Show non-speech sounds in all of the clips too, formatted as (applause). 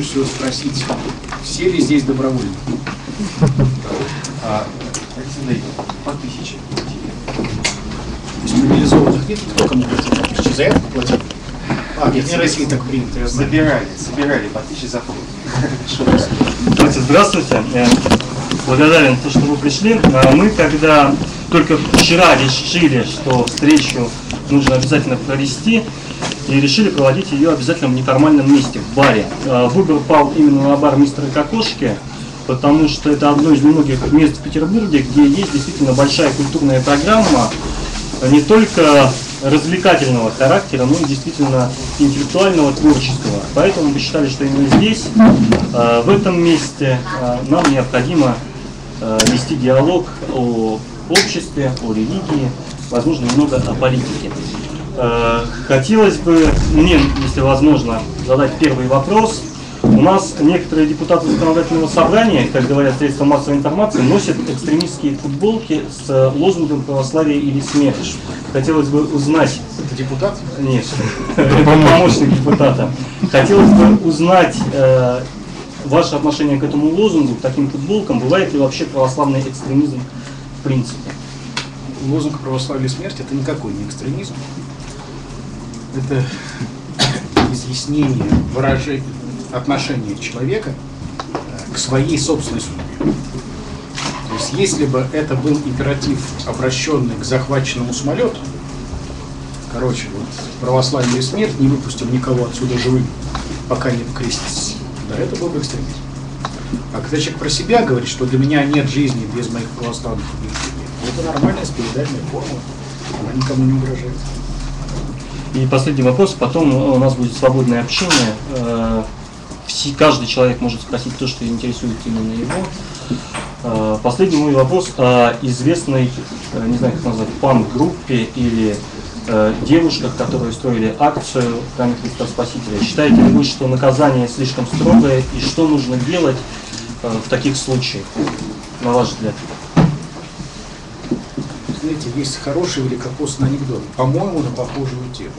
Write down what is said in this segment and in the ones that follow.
все спросить, все ли здесь добровольно? А, Александр, по тысяче. То есть мобилизованных нет, кто кому платит по тысяче? За это платят? А, нет, не России так принято, я знаю. Собирали, собирали по тысяче за вход. Здравствуйте, здравствуйте. Я благодарен, то, что вы пришли. А Мы, когда только вчера решили, что встречу нужно обязательно провести, и решили проводить ее обязательно в неформальном месте, в баре. А, Выбор пал именно на бар мистера Кокошки, потому что это одно из немногих мест в Петербурге, где есть действительно большая культурная программа, а не только развлекательного характера, но и действительно интеллектуального, творческого. Поэтому мы считали, что именно здесь, э, в этом месте, э, нам необходимо вести диалог о обществе, о религии, возможно, немного о политике. Э, Хотелось бы мне, если возможно, задать первый вопрос. У нас некоторые депутаты законодательного собрания, как говорят средства массовой информации, носят экстремистские футболки с лозунгом православия или смерть. Хотелось бы узнать, Это депутат? нет, это помощник депутата. Хотелось бы узнать э, ваше отношение к этому лозунгу, к таким футболкам. Бывает ли вообще православный экстремизм в принципе? Лозунг православия смерть это никакой не экстремизм. Это изъяснение, выражение отношения человека э, к своей собственной судьбе. То есть, если бы это был императив, обращенный к захваченному самолету, короче, вот православие и смерть, не выпустим никого отсюда живым, пока не покреститесь, да, это был бы экстремизм. А когда человек про себя говорит, что для меня нет жизни без моих православных убеждений, это нормальная спирituальная форма, она никому не угрожает. И последний вопрос, потом у нас будет свободное общение. Э, Каждый человек может спросить то, что интересует именно его. Э, Последний мой вопрос о известной, э, не знаю как назвать, пан-группе или э, девушках, которые устроили акцию храме Христа Спасителя. Считаете ли вы, что наказание слишком строгое и что нужно делать э, в таких случаях, на ваш взгляд? Знаете, есть хороший великопостный анекдот, по-моему, на похожую тему.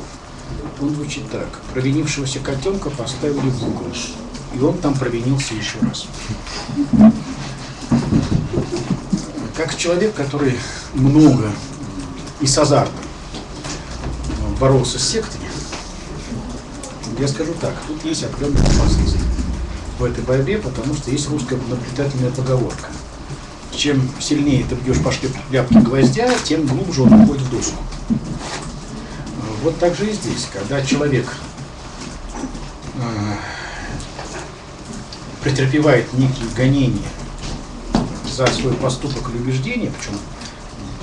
Он звучит так. Провинившегося котенка поставили в угол, и он там провинился еще раз. Как человек, который много и с азартом боролся с сектами, я скажу так, тут есть определенная опасность в этой борьбе, потому что есть русская наблюдательная поговорка. Чем сильнее ты бьешь по шляпке гвоздя, тем глубже он уходит в доску. Вот так же и здесь, когда человек э, претерпевает некие гонения за свой поступок или убеждение, причем,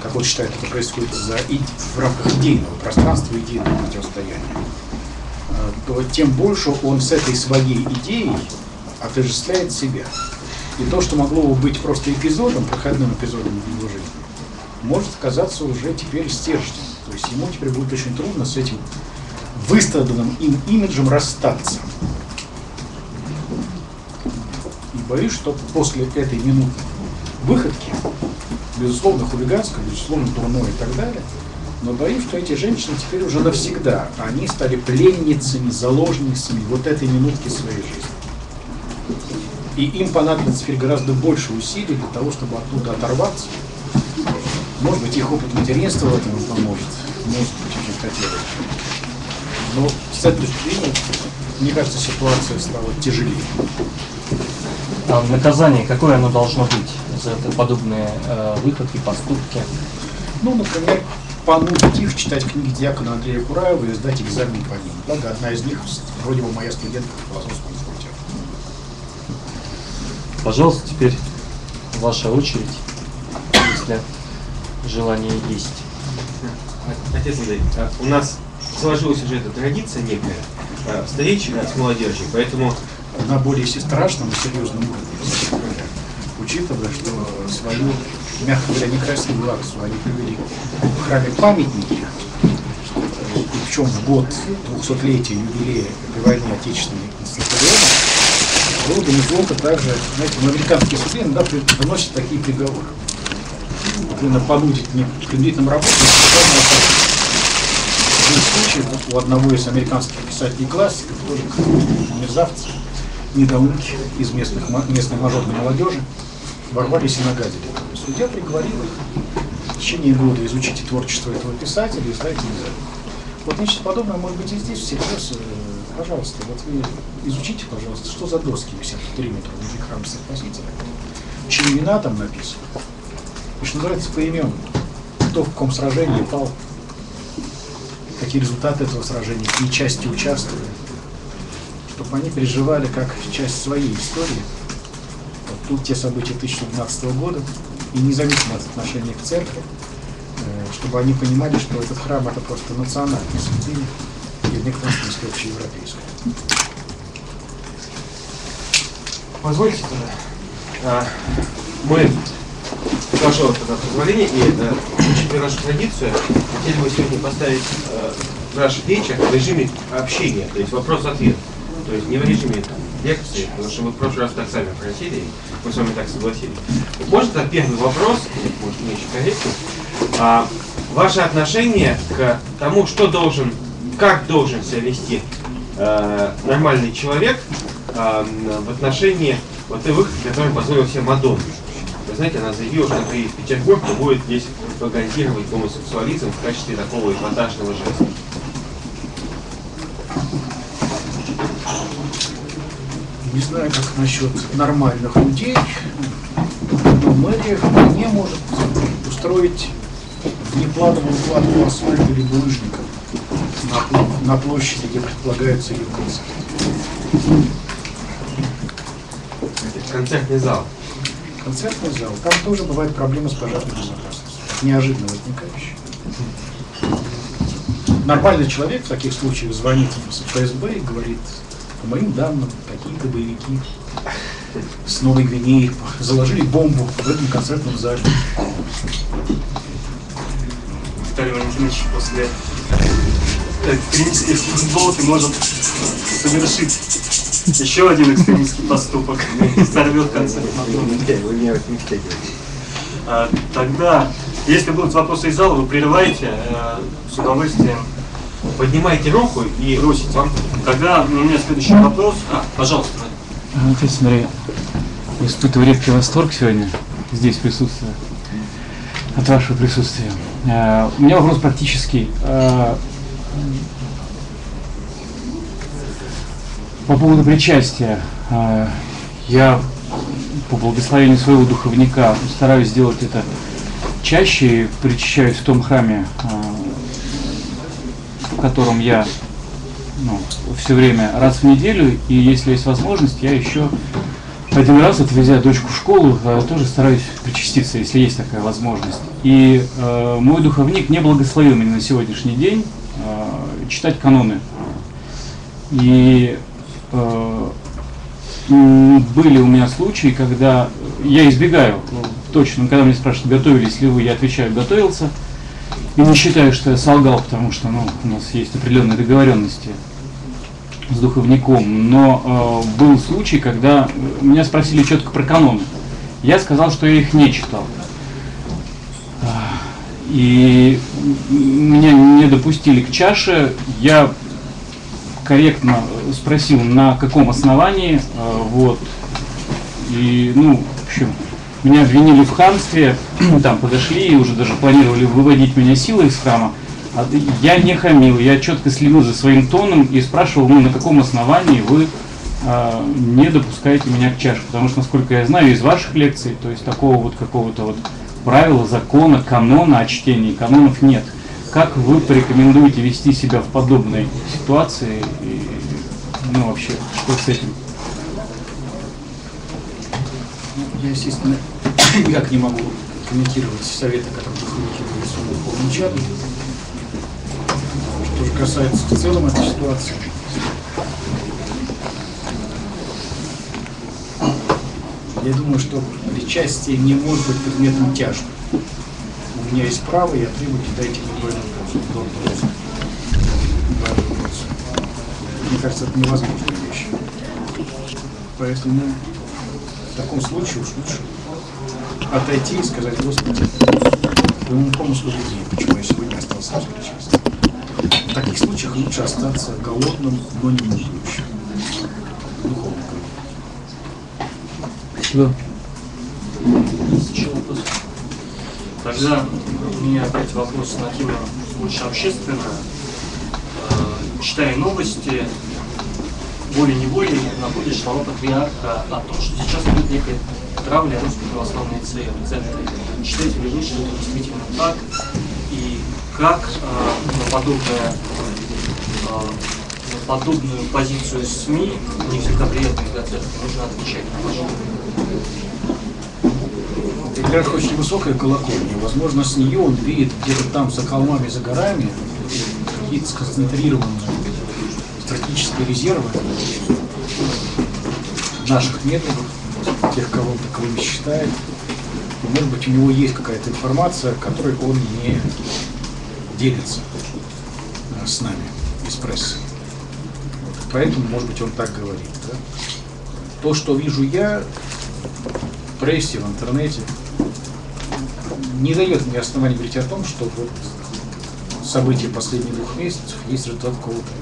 как он считает, это происходит за, и- в рамках идейного пространства, идейного противостояния, э, то тем больше он с этой своей идеей отождествляет себя. И то, что могло бы быть просто эпизодом, проходным эпизодом в его жизни, может оказаться уже теперь стержнем. То есть ему теперь будет очень трудно с этим выстраданным им имиджем расстаться. И боюсь, что после этой минуты выходки, безусловно, хулиганской, безусловно, дурной и так далее, но боюсь, что эти женщины теперь уже навсегда, они стали пленницами, заложницами вот этой минутки своей жизни. И им понадобится теперь гораздо больше усилий для того, чтобы оттуда оторваться. Может быть, их опыт материнства в этом поможет. Может быть, очень хотелось. Но с этой точки зрения, мне кажется, ситуация стала тяжелее. А наказание, какое оно должно быть за это подобные э, выходки, поступки? Ну, например, понудить их читать книги диакона Андрея Кураева и сдать экзамен по ним. Благо, одна из них, вроде бы, моя студентка в философском. Пожалуйста, теперь ваша очередь, если желание есть. Отец Андрей, а у нас сложилась уже эта традиция некая а, встреч с молодежью, поэтому на более страшном и серьезном уровне, учитывая, что свою, мягко говоря, некрасивую акцию они провели в храме памятники, и причем в год 200-летия юбилея при войне Отечественной Конституционной, было бы неплохо также, знаете, ну, американские суды иногда при- выносят такие приговоры. Например, понудить не принудительным работам, случай вот у одного из американских писателей классиков, тоже мерзавца, недоумки из местных, местной мажорной молодежи ворвались и нагадили. Судья приговорил их в течение года изучите творчество этого писателя и сдайте экзамен. Вот нечто подобное может быть и здесь всерьез. Пожалуйста, вот вы изучите, пожалуйста, что за доски висят по периметру возле храма Спасителя. Чьи имена там написаны. И что называется, поименно. Кто в каком сражении пал, какие результаты этого сражения, какие части участвовали. Чтобы они переживали как часть своей истории. Вот тут те события 2012 года, и независимо от отношения к церкви, э, чтобы они понимали, что этот храм это просто национальная святыня и в некотором смысле общеевропейская. Позвольте тогда. А, мы, с вашего тогда позволения и это, учитывая нашу традицию, хотели бы сегодня поставить э, наш вечер в режиме общения, то есть вопрос-ответ. То есть не в режиме там, лекции, потому что вы в прошлый раз так сами просили, и мы с вами так согласились. Может, это первый вопрос, может, не очень корректно. А, ваше отношение к тому, что должен, как должен себя вести э, нормальный человек э, в отношении вот той выходки, которую позволил себе Мадонна. Вы знаете, она заявила, что приедет в Петербург будет здесь пропагандировать гомосексуализм в качестве такого эпатажного жеста. Не знаю, как насчет нормальных людей, но мэрия вполне может устроить внеплановую укладку асфальта или булыжников на, на площади, где предполагается ее концерт. Концертный зал. Концертный зал. Там тоже бывают проблемы с пожарной безопасностью. Неожиданно возникающие. Нормальный человек в таких случаях звонит в ФСБ и говорит, по моим данным, какие-то боевики с Новой Гвинеи заложили бомбу в этом концертном зале. Виталий Валентинович после экстремистских футболки может совершить еще один экстремистский поступок. Сорвет концерт. Не а, Тогда, если будут вопросы из зала, вы прерываете э, с удовольствием. Поднимайте руку и бросите. Вам. Тогда у меня следующий вопрос. А, пожалуйста. Отец Андрей, испытываю редкий восторг сегодня здесь присутствия, от вашего присутствия. Э, у меня вопрос практический. По поводу причастия. Э, я по благословению своего духовника стараюсь сделать это чаще, причащаюсь в том храме, в котором я ну, все время раз в неделю, и если есть возможность, я еще один раз, отвезя дочку в школу, э, тоже стараюсь причаститься, если есть такая возможность. И э, мой духовник не благословил меня на сегодняшний день э, читать каноны. И э, были у меня случаи, когда я избегаю точно, когда меня спрашивают, готовились ли вы, я отвечаю, готовился. И не считаю, что я солгал, потому что ну, у нас есть определенные договоренности с духовником. Но э, был случай, когда меня спросили четко про каноны. Я сказал, что я их не читал. И меня не допустили к чаше. Я корректно спросил, на каком основании. Э, вот. И, ну, в общем, меня обвинили в хамстве, там подошли и уже даже планировали выводить меня силой из храма. А я не хамил, я четко следил за своим тоном и спрашивал, ну, на каком основании вы э, не допускаете меня к чаше. Потому что, насколько я знаю из ваших лекций, то есть такого вот какого-то вот правила, закона, канона о чтении, канонов нет. Как вы порекомендуете вести себя в подобной ситуации? И, ну, вообще, что с этим? Я, естественно, (coughs) никак не могу комментировать советы, которые дают своему духовному чаду. Что же касается в целом этой ситуации, я думаю, что причастие не может быть предметом тяжбы. У меня есть право, я требую, дайте мне двойную дозу. Мне кажется, это невозможная вещь. Поэтому в таком случае уж лучше отойти и сказать, Господи, твоему помыслу людей, почему я сегодня остался без причастия. В таких случаях лучше остаться голодным, но не будущим. Духовно Да. Еще вопрос? Тогда у меня опять вопрос на тему больше общественная. Э, Читая новости, волей-неволей находишь слова патриарха о том, что сейчас идет некая травля русской православной церкви. Считаете ли вы, что это действительно так? И как э, подобное э, подобную позицию СМИ, не всегда приятную для церкви, нужно отвечать на Патриарх очень высокая колокольня. Возможно, с нее он видит где-то там за холмами, за горами какие-то сконцентрированные стратегические резервы наших методов, тех, кого он таковыми считает. И, может быть, у него есть какая-то информация, которой он не делится э, с нами из прессы. Поэтому, может быть, он так говорит. да. То, что вижу я в прессе, в интернете, не дает мне оснований говорить о том, что вот события последних двух месяцев есть результат какого-то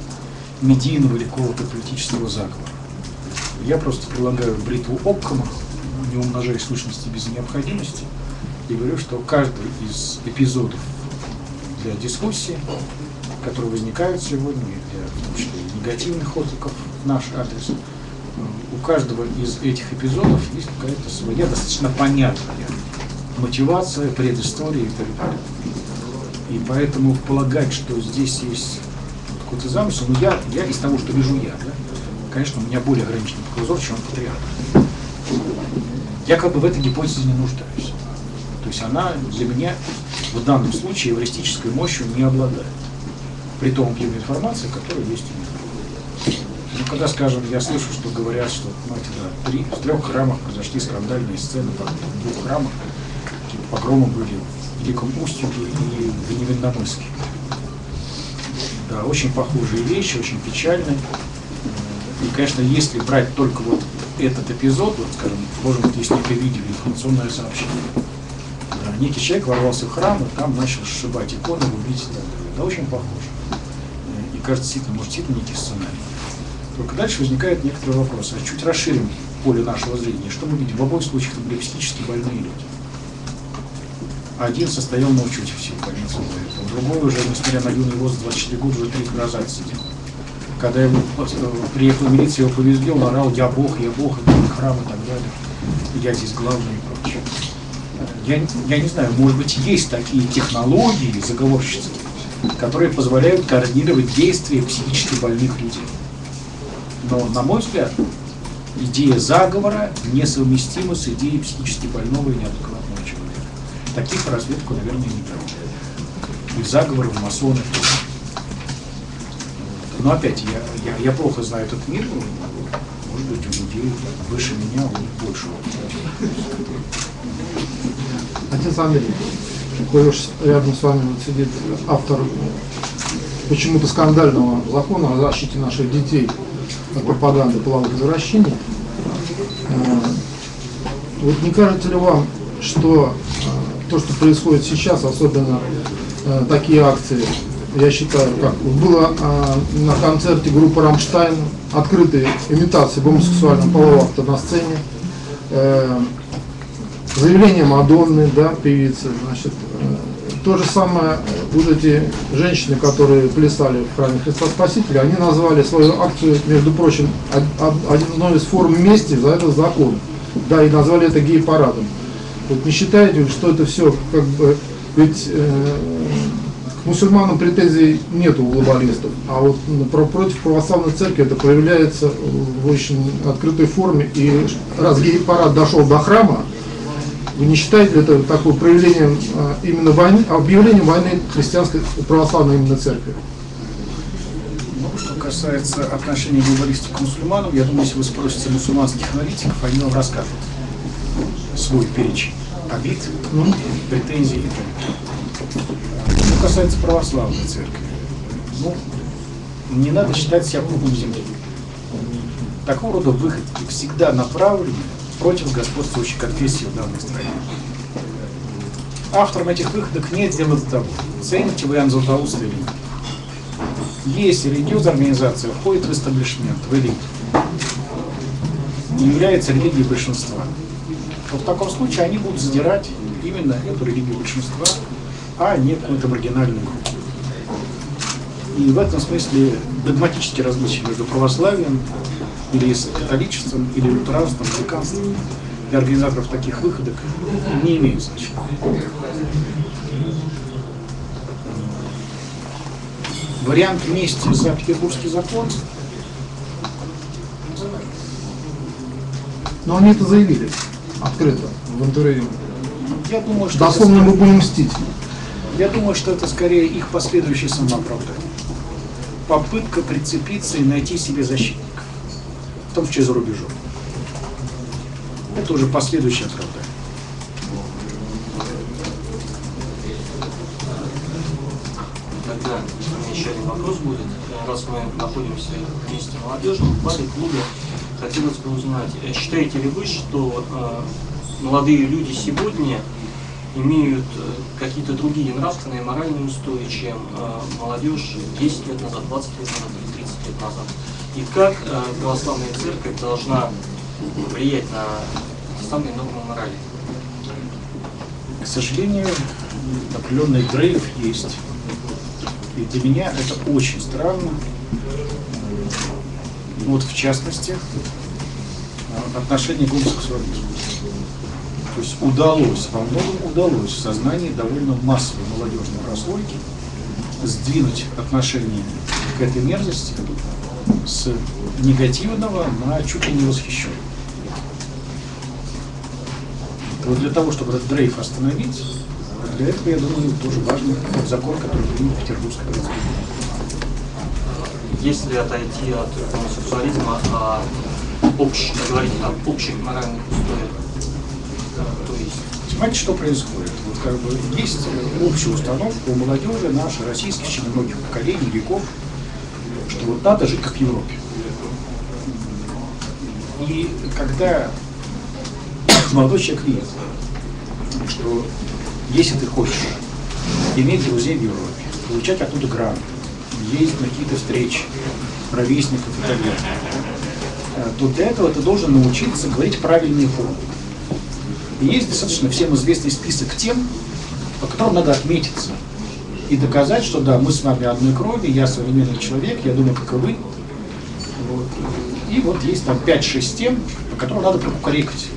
медийного или какого-то политического заговора. Я просто прилагаю бритву Оккама, не умножая сущности без необходимости, и говорю, что каждый из эпизодов для дискуссии, которые возникают сегодня, для, в том числе негативных откликов в наш адрес, у каждого из этих эпизодов есть какая-то своя достаточно понятная мотивация, предыстория и так далее. И поэтому полагать, что здесь есть какой-то замысел, ну я, я из того, что вижу я, да, конечно, у меня более ограниченный кругозор, чем у патриарха. Я как бы в этой гипотезе не нуждаюсь. То есть она для меня в данном случае эвристической мощью не обладает. При том объеме информации, которая есть у меня. Ну, когда, скажем, я слышу, что говорят, что, знаете, да, три, в трех храмах произошли скандальные сцены, в двух храмах погромы были в Великом Устюге и в Невинномысске. Да, очень похожие вещи, очень печальные. И, конечно, если брать только вот этот эпизод, вот, скажем, может быть, есть некое видео, информационное сообщение. Да, некий человек ворвался в храм и там начал сшибать иконы, убить и так далее. Это очень похоже. И кажется, действительно, может, действительно некий сценарий. Только дальше возникает некоторый вопрос. А чуть расширим поле нашего зрения. Что мы видим? В обоих случаях это были психически больные люди. Один состоял на учете в психбольнице, другой уже, несмотря на юный возраст, 24 года, уже три раза отсидел. Когда его э, приехала милиция, его повезли, он орал «Я Бог, я Бог, мой храм» и так далее. Я здесь главный и прочее. Я, я не знаю, может быть, есть такие технологии заговорщицкие, которые позволяют координировать действия психически больных людей. Но, на мой взгляд, идея заговора несовместима с идеей психически больного и неадекватного. Таких разведку, наверное, не берут. И заговоры в масонах. Но опять, я, я, я плохо знаю этот мир, может быть, у людей выше меня, у них больше. Отец Андрей, кое рядом с вами вот сидит автор почему-то скандального закона о защите наших детей от пропаганды половых извращений. Э, Вот не кажется ли вам, что э, то, что происходит сейчас, особенно э, такие акции, я считаю, как было э, на концерте группы «Рамштайн» открытые имитации гомосексуального полового акта на сцене, э, заявление Мадонны, да, певицы, значит, э, то же самое, э, вот эти женщины, которые плясали в храме Христа Спасителя, они назвали свою акцию, между прочим, од- од- одной из форм мести за этот закон, да, и назвали это гей-парадом. Вот не считаете, что это все как бы, ведь э, к мусульманам претензий нет у глобалистов, а вот ну, про- против православной церкви это проявляется в очень открытой форме, и раз гей-парад дошел до храма, вы не считаете это такое проявлением а, именно войны, объявлением войны христианской православной именно церкви? Ну, что касается отношения глобалистов к мусульманам, я думаю, если вы спросите мусульманских аналитиков, они вам расскажут свой перечень обид, Ну, претензий и так далее. Что касается православной церкви, ну, не надо считать себя пупом земли. Такого рода выходки всегда направлены против господствующей конфессии в данной стране. Автором этих выходок нет дела до того, цените вы Иоанн Златоуст или нет. Если религиозная организация входит в истеблишмент, в элиту, не является религией большинства, то в таком случае они будут задирать именно эту религию большинства, а не какую-то маргинальную группу. И в этом смысле догматические различия между православием или католичеством, или лютеранством, англиканством для организаторов таких выходок не имеют значения. Вариант мести за петербургский закон Но они это заявили открыто в интервью. я думаю, что это Дословно мы будем мстить. Я думаю, что это скорее их последующее самооправдание. Попытка прицепиться и найти себе защитника, в том числе за рубежом. Это уже последующее оправдание. Тогда еще один вопрос будет. Раз мы находимся вместе в молодежном баре, клубе, хотелось бы узнать, э, считаете ли вы, что э, молодые люди сегодня имеют э, какие-то другие нравственные и моральные устои, чем молодежь 10 лет назад, 20 лет назад или 30 лет назад? И как православная церковь должна влиять на самые нормы морали? К сожалению, определенный дрейф есть. И для меня это очень странно. Вот в частности, отношение к гомосексуализму. То есть удалось, во многом удалось в сознании довольно массовой молодежной прослойки сдвинуть отношение к этой мерзости с негативного на чуть ли не восхищенное. Вот для того, чтобы этот дрейф остановить, для этого, я думаю, тоже тот закон, который принят Петербургской городской. Если отойти от гомосексуализма, а общ- говорить об общих моральных устоях, то есть Понимаете, что происходит? Вот как бы есть общая установка у молодежи нашей, российской, в многих поколений, веков, что вот надо жить как в Европе. И когда молодой человек видит, что если ты хочешь иметь друзей в Европе, получать оттуда гранты, ездить на какие-то встречи, ровесников и так далее, э, то для этого ты должен научиться говорить правильные формы. И есть достаточно всем известный список тем, по которым надо отметиться и доказать, что да, мы с вами одной крови, я современный человек, я думаю, как и вы. Вот. И вот есть там 5-6 тем, по которым надо прокукарекать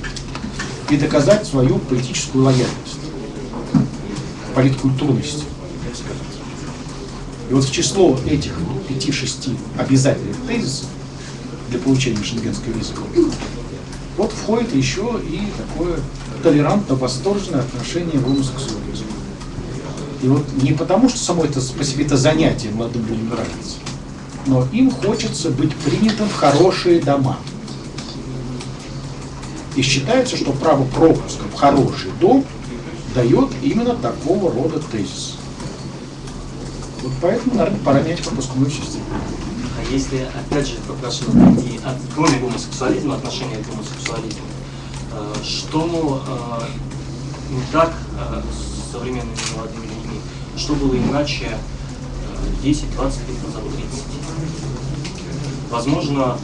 и доказать свою политическую лояльность, политкультурность. И вот в число этих 5-6 обязательных тезисов для получения шенгенской визы вот входит еще и такое толерантно-восторженное отношение к гомосексуализму. И вот не потому, что само это по себе это занятие молодым людям нравится, но им хочется быть принятым в хорошие дома. И считается, что право пропуска в хороший дом дает именно такого рода тезис. Вот поэтому, наверное, пора менять пропускную систему. А если, опять же, попрошу отойти от, кроме гомосексуализма, отношения к гомосексуализму, э, что э, не так э, с современными молодыми людьми, что было иначе э, 10-20 лет назад, 30? Возможно,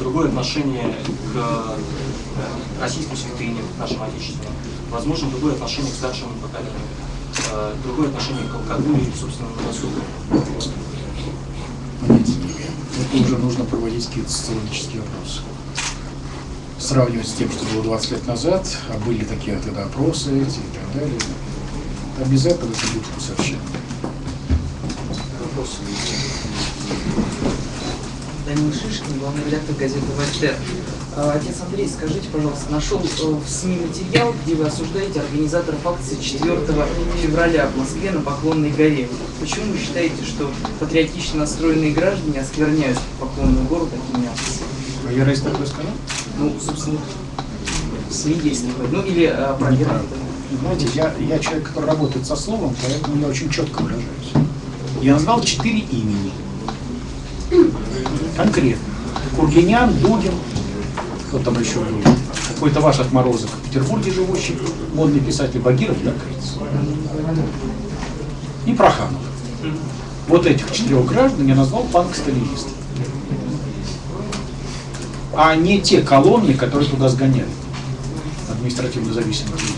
другое отношение к российским святыням, нашим отечественным, возможно, другое отношение к старшему поколению, э, другое отношение к алкоголю и, собственно, досугу. Понятия не имею. Это уже нужно проводить какие-то социологические опросы. Сравнивать с тем, что было 20 лет назад, а были такие тогда опросы эти и так далее. А без этого это будет совершенно. Данил Шишкин, главный редактор газеты «Вольтер». А, Отец Андрей, скажите, пожалуйста, нашел э, в СМИ материал, где вы осуждаете организаторов акции 4 февраля в Москве на Поклонной горе. Почему вы считаете, что патриотично настроенные граждане оскверняют Поклонную гору такими акциями? А я раз такое сказал? Ну, собственно, в СМИ есть такое. Ну, или а, проверка. Знаете, я, я человек, который работает со словом, поэтому я очень четко выражаюсь. Я назвал четыре имени. Конкретно. Кургинян, Дугин, кто там еще был, какой-то ваш отморозок в Петербурге живущий, модный писатель Багиров, да, кажется, и Проханов. Вот этих четырех граждан я назвал панк-сталинистами. А не те колонны, которые туда сгоняли. административно зависимых людей.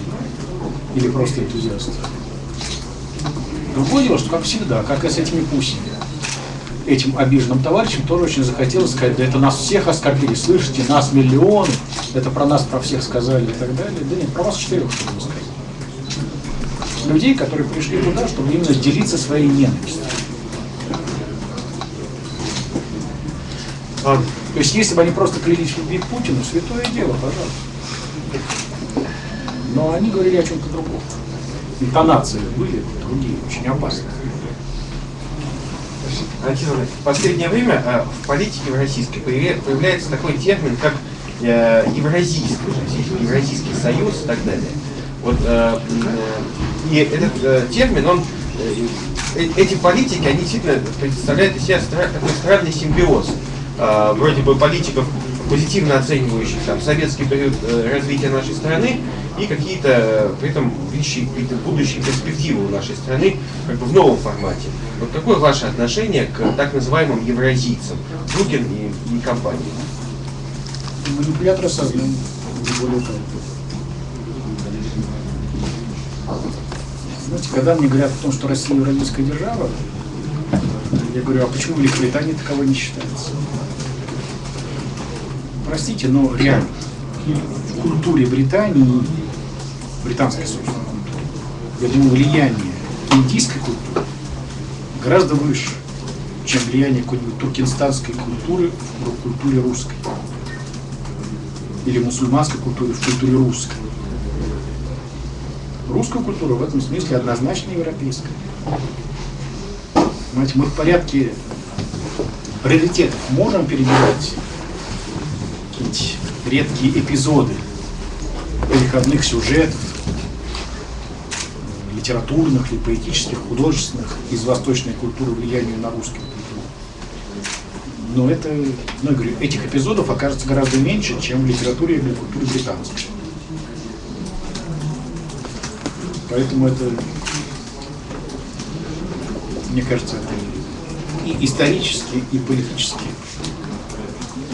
Или просто энтузиасты. Другое дело, что, как всегда, как и с этими пусями, этим обиженным товарищам тоже очень захотелось сказать, да это нас всех оскорбили, слышите, нас миллион, это про нас, про всех сказали и так далее. Да нет, про вас четырех, что было сказать. Людей, которые пришли туда, чтобы именно делиться своей ненавистью. Ладно. То есть, если бы они просто клялись в любви к Путину, святое дело, пожалуйста. Но они говорили о чем-то другом. Интонации были другие, очень опасные. Иванович, в последнее время э, в политике в российской появля- появляется такой термин, как э, Евразийский, Евразийский союз и так далее. Вот, э, и этот термин, он, эти политики, они действительно представляют из себя такой странный симбиоз. Вроде бы политиков, позитивно оценивающих там, советский период развития нашей страны и какие-то э, при этом видящие какие-то будущие перспективы у нашей страны как бы в новом формате. Вот какое ваше отношение к так называемым евразийцам, Дукин и, и компании? Манипуляторы сознанием, не более того. Знаете, когда мне говорят о том, что Россия евразийская держава, я говорю, а почему Великобритания таковой не считается? Простите, но реально, в культуре Британии, британской, собственно, культуры, я думаю, влияние индийской культуры гораздо выше, чем влияние какой-нибудь туркестанской культуры в культуре русской или мусульманской культуре в культуре русской. Русская культура в этом смысле однозначно европейская. Понимаете, мы в порядке приоритетов можем перебирать какие-нибудь редкие эпизоды переходных сюжетов, литературных или поэтических, художественных из восточной культуры влиянию на русскую культуру. Но это, ну, я говорю, этих эпизодов окажется гораздо меньше, чем в литературе или культуре британской. Поэтому это, мне кажется, это и исторически, и политически,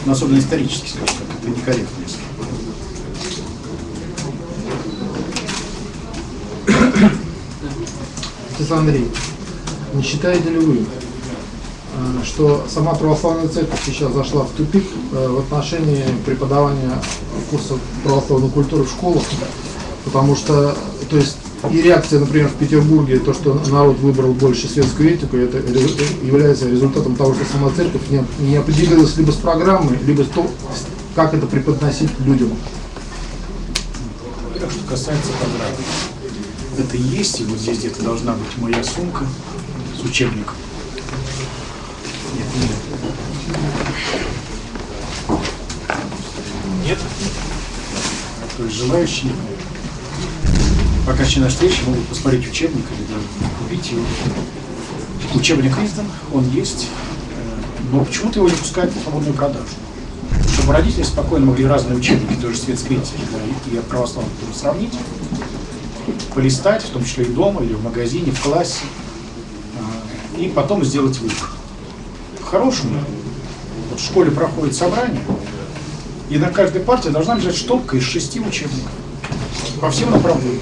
но особенно исторически, скажем так, это некорректно. если. Отец Андрей, не считаете ли вы, э, что сама православная церковь сейчас зашла в тупик э, в отношении преподавания курсов православной культуры в школах? Потому что, то есть, и реакция, например, в Петербурге, то, что народ выбрал больше светскую этику, это ре- является результатом того, что сама церковь не, не определилась либо с программой, либо с то, как это преподносить людям. Что касается программы. Это есть, и вот здесь где-то должна быть моя сумка с учебником. Нет, нет. Нет? То есть желающие по окончании нашей встречи могут посмотреть учебник или даже купить его. Учебник издан, он есть, э, но почему-то его не пускают в свободную продажу. Чтобы родители спокойно могли разные учебники, тоже светской этики да, и православной тоже сравнить, полистать, в том числе и дома, или в магазине, в классе, а, и потом сделать выбор. По-хорошему, вот в школе проходит собрание, и на каждой партии должна лежать штопка из шести учебников по всем направлениям.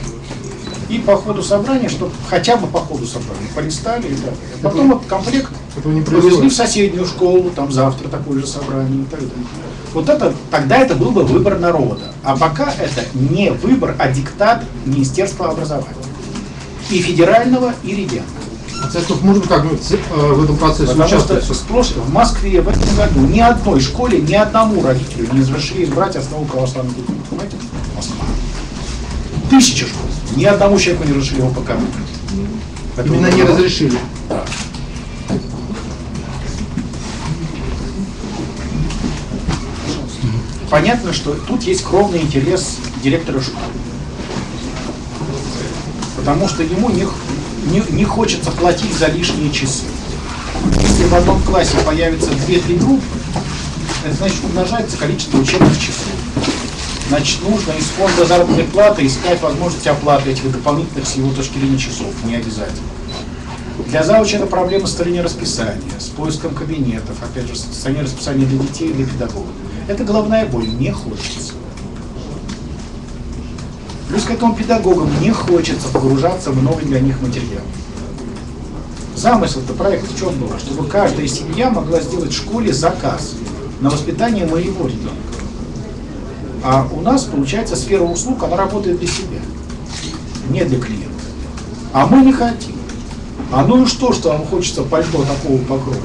И по ходу собрания, чтобы хотя бы по ходу собрания полистали и. Потом этот комплект Этого не Повезли в происходит. соседнюю школу, там завтра такое же собрание и так далее. Вот это, тогда это был бы выбор народа. А пока это не выбор, а диктат Министерства образования. И федерального, и регионального. А церковь может как э, в этом процессе Потому что участвовать? сплошь в Москве в этом году ни одной школе, ни одному родителю не разрешили избрать основу православной культуры. Понимаете? Москва. Тысячи школ. Ни одному человеку не разрешили его пока выбрать. Именно не разрешили. Понятно, что тут есть кровный интерес директора школы. Потому что ему не, не, не хочется платить за лишние часы. Если в одном классе появится 2-3 группы, это значит умножается количество учебных часов. Значит, нужно из фонда заработной платы искать возможность оплаты этих дополнительных с его точки зрения часов, не обязательно. Для зауча это проблема состояния расписания, с поиском кабинетов, опять же, состояние расписания для детей и для педагогов. Это головная боль, не хочется. Плюс к этому педагогам не хочется погружаться в новый для них материал. Замысел-то проекта в чем был? Чтобы каждая семья могла сделать в школе заказ на воспитание моего ребенка. А у нас, получается, сфера услуг, она работает для себя, не для клиента. А мы не хотим. А ну и что, что вам хочется пальто такого покроя?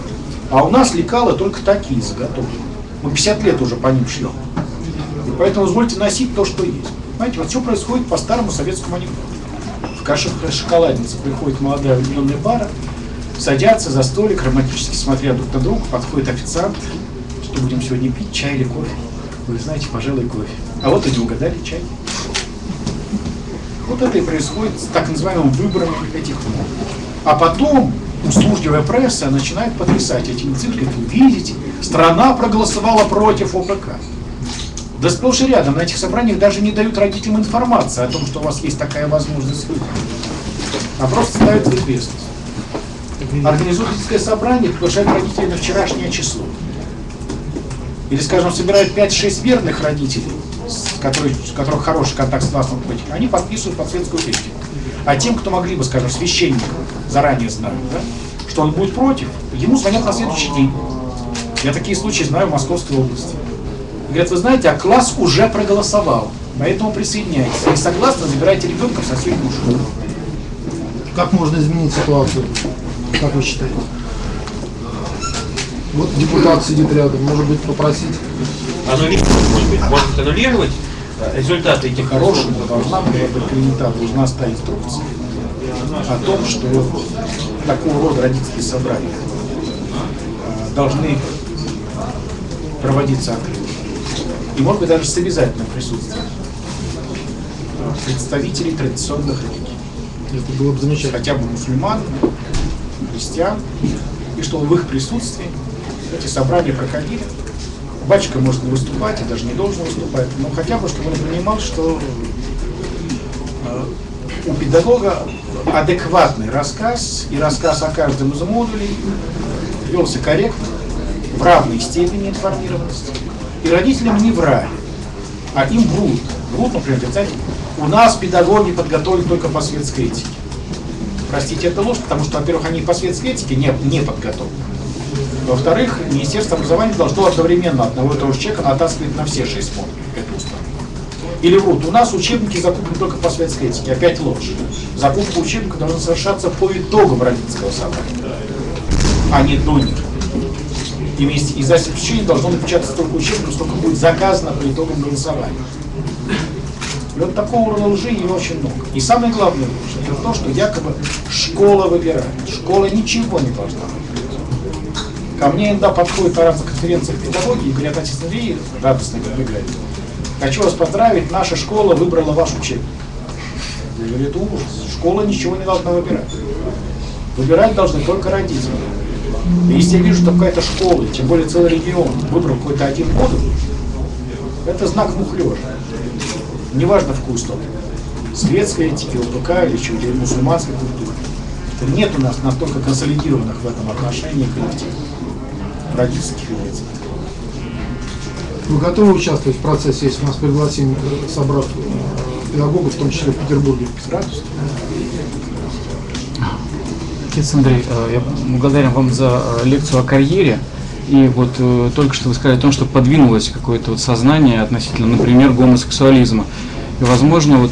А у нас лекала только такие заготовки. Мы 50 лет уже по ним шли. И поэтому извольте носить то, что есть. Понимаете, вот все происходит по старому советскому анекдоту. В каше шоколаднице приходит молодая влюбленная пара, садятся за столик, романтически смотря друг на друга, подходит официант, что будем сегодня пить, чай или кофе. Вы знаете, пожалуй, кофе. А вот и угадали чай. Вот это и происходит с так называемым выбором этих. А потом услужливая пресса начинает потрясать этими цифрами. Вы видите, страна проголосовала против ОПК. Да сплошь и рядом на этих собраниях даже не дают родителям информации о том, что у вас есть такая возможность выбора. А просто ставят в известность. Организовательское собрание приглашает родителей на вчерашнее число. Или, скажем, собирают 5-6 верных родителей, с которых, с которых хороший контакт с классным руководителем, они подписывают под светскую критику. А тем, кто могли бы, скажем, священник заранее знают, да, что он будет против, ему звонят на следующий день. Я такие случаи знаю в Московской области. Говорят, вы знаете, а класс уже проголосовал, поэтому присоединяйтесь. Не согласны, забирайте ребенка в соседнюю школу. Как можно изменить ситуацию? Как вы считаете? Вот депутат сидит рядом, может быть, попросить. Аннулировать, может быть, может аннулировать результаты этих Хорошему должна была быть принята, должна стать инструкция о том, что такого рода родительские собрания э, должны проводиться открыто. И, может быть, даже с обязательным присутствием представителей традиционных религий. Это было бы замечательно. хотя бы мусульман, христиан, и чтобы в их присутствии эти собрания проходили. Батюшка может не выступать и даже не должен выступать, но хотя бы, чтобы он понимал, что э, у педагога адекватный рассказ и рассказ о каждом из модулей велся корректно, в равной степени информированности. И родителям не врали, а им врут. Врут, например, знаете, у нас педагоги подготовлены только по светской этике. Простите, это ложь, потому что, во-первых, они по светской этике не, не подготовлены. Во-вторых, Министерство образования должно одновременно одного и того же человека натаскивать на все шесть модулей эту установку. Или врут, у нас учебники закуплены только по светской этике, опять ложь. Закупка учебника должна совершаться по итогам родительского собрания, а не до них. И вместе издательство посещения должно напечатать столько учебников, сколько будет заказано по итогам голосования. И вот такого уровня лжи ее очень много. И самое главное это то, что якобы школа выбирает. Школа ничего не должна выбирать. Ко мне иногда подходят на разных конференциях педагоги и говорят, отец Андрей, радостно говорит, хочу вас поздравить, наша школа выбрала ваш учебник. Я говорю, это ужас. Школа ничего не должна выбирать. Выбирать должны только родители. И если я вижу, что какая-то школа, тем более целый регион, выбрал какой-то один модуль, это знак мухлежа. Неважно вкус тот. Светской этики, ОПК или чего, или мусульманской культуры. Это нет у нас настолько консолидированных в этом отношении коллективов родительских лиц. Вы готовы участвовать в процессе, если нас пригласим, э, собрав э, педагогов, в том числе в Петербурге? С радостью. Отец Андрей, э, я благодарен вам за лекцию о карьере. И вот э, только что вы сказали о том, что подвинулось какое-то вот сознание относительно, например, гомосексуализма. И, возможно, вот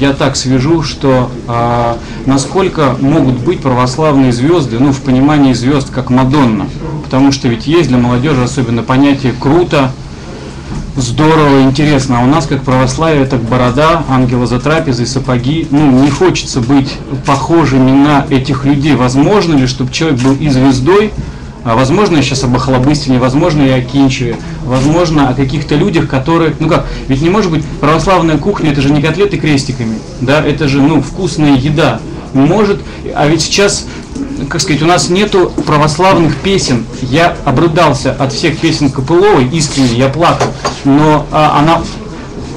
я так свяжу, что а, насколько могут быть православные звезды, ну, в понимании звезд как Мадонна. Потому что ведь есть для молодежи особенно понятие круто, здорово, интересно. А у нас, как православие, так борода, ангела за трапезой, сапоги. Ну, не хочется быть похожими на этих людей. Возможно ли, чтобы человек был и звездой, возможно, я сейчас об Охлобыстине, возможно, и о Кинчеве, возможно, о каких-то людях, которые, ну как, ведь не может быть православная кухня, это же не котлеты крестиками, да, это же, ну, вкусная еда. Может, а ведь сейчас, как сказать, у нас нету православных песен. Я обрыдался от всех песен Копыловой, искренне, я плакал, но а, она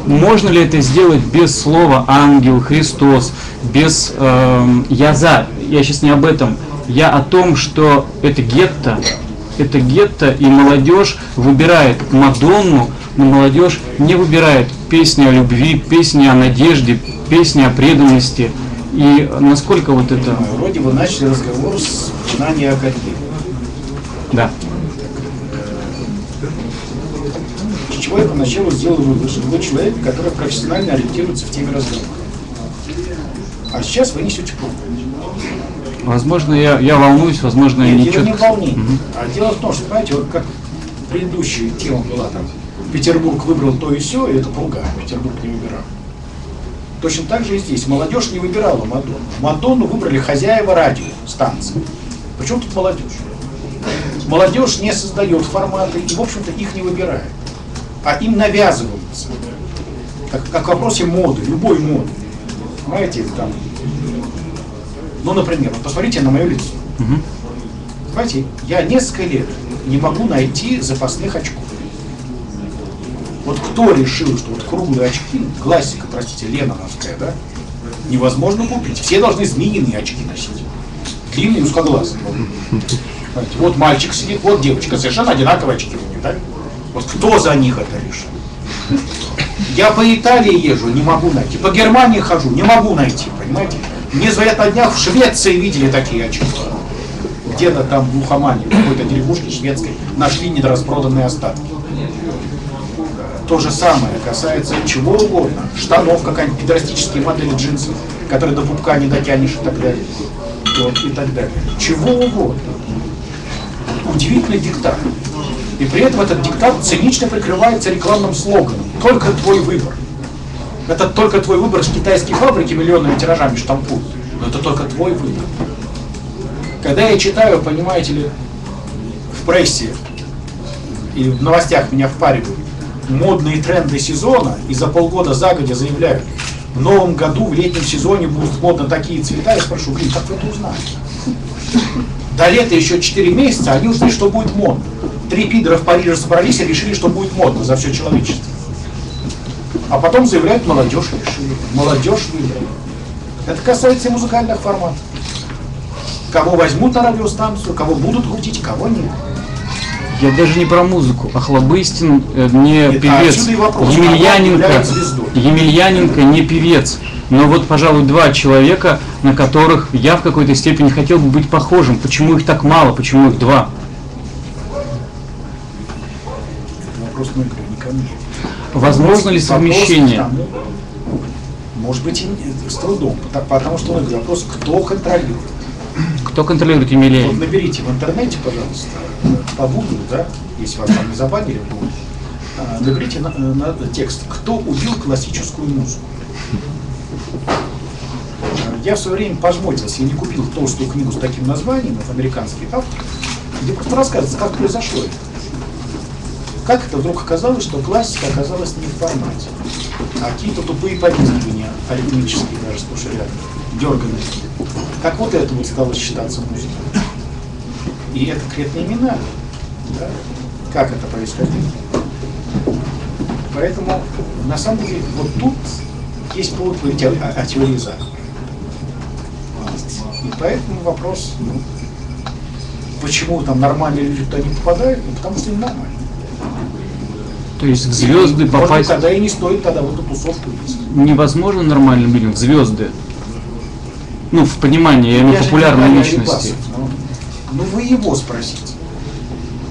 можно ли это сделать без слова ангел, Христос, без эм, я за, я сейчас не об этом, я о том, что это гетто, это гетто, и молодежь выбирает Мадонну, но молодежь не выбирает песни о любви, песни о надежде, песни о преданности. И насколько вот это... Вроде вы начали разговор с о борьбе. Да. С чего я поначалу сделал вывод, что вы человек, который профессионально ориентируется в теме разговора. А сейчас вы несете пробу. Возможно, я, я волнуюсь, возможно, я Нет, не дело не в четко... волнении. А дело в том, что, понимаете, вот как предыдущая тема была там, Петербург выбрал то и все, и это пруга, Петербург не выбирал. Точно так же и здесь. Молодежь не выбирала Мадонну. Мадонну выбрали хозяева радио, станции. Причем тут молодежь? Молодежь не создает форматы и, в общем-то, их не выбирает. А им навязываются. Как, как в вопросе моды, любой моды. Понимаете, там, ну, например, вот посмотрите на мое лицо. Мгм. Понимаете, я несколько лет не могу найти запасных очков. Вот кто решил, что вот круглые очки, классика, простите, Леноновская, да, невозможно купить. Все должны змеиные очки носить. Длинные, узкоглазые. Вот мальчик сидит, вот девочка, совершенно одинаковые очки у них, да? Вот кто за них это решил? Я по Италии езжу, не могу найти. По Германии хожу, не могу найти, понимаете? На днях, в Швеции видели такие очки. Где-то там в глухомане, в какой-то деревушке шведской, нашли недораспроданные остатки. То же самое касается чего угодно. Штанов, какая-нибудь педрастические модели джинсов, которые до пупка не дотянешь и так далее. Вот, и так далее. Чего угодно. Удивительный диктат. И при этом этот диктат цинично прикрывается рекламным слоганом. Только твой выбор. Это только твой выбор, что китайские фабрики миллионными тиражами штампуют. Но это только твой выбор. Когда я читаю, понимаете ли, в прессе и в новостях меня впаривают модные тренды сезона и за полгода загодя заявляют, в новом году, в летнем сезоне будут модно такие цвета, я спрошу, блин, как вы это узнали? До лета еще 4 месяца, они узнали, что будет модно. Три пидора в Париже собрались и решили, что будет модно за все человечество. А потом заявляют, молодежь решила, молодежь выбрала. Это касается и музыкальных форматов. Кого возьмут на радиостанцию, кого будут крутить, кого нет. Я даже не про музыку. Охлобыстин э, не Нет, а певец. вопрос. Емельяненко. Емельяненко не певец. Но вот, пожалуй, два человека, на которых я в какой-то степени хотел бы быть похожим. Почему их так мало? Почему их два? Это вопрос, ну, не ко мне. Возможно ли совмещение? тому, Может быть, и не- с трудом, потому, что ну, вопрос, кто контролирует. Кто контролирует Вот Емельяненко? наберите в интернете, пожалуйста, по Гуглу, да, если вас там не забанили а, наберите на, на текст «Кто убил классическую музыку?». А, Я в свое время пожмотился и не купил толстую книгу с таким названием, это американский автор, где просто рассказывается, как произошло это. Как это вдруг оказалось, что классика оказалась не в формате, а какие-то тупые повизгивания, аритмические даже сплошь и рядом, дерганные. Как вот это вот стало считаться музыкой. И это конкретные имена. да? Как это происходило. Поэтому, на самом деле, вот тут есть повод говорить о, о- теории заговора. И поэтому вопрос, ну, почему там нормальные люди туда не попадают, ну, потому что ненормально. То есть в звезды Может быть, попасть тогда и не стоит тогда в эту тусовку лезть. невозможно нормальным людям в звезды. Ну, в понимании, я имею популярной личности. Но- Ну вы его спросите.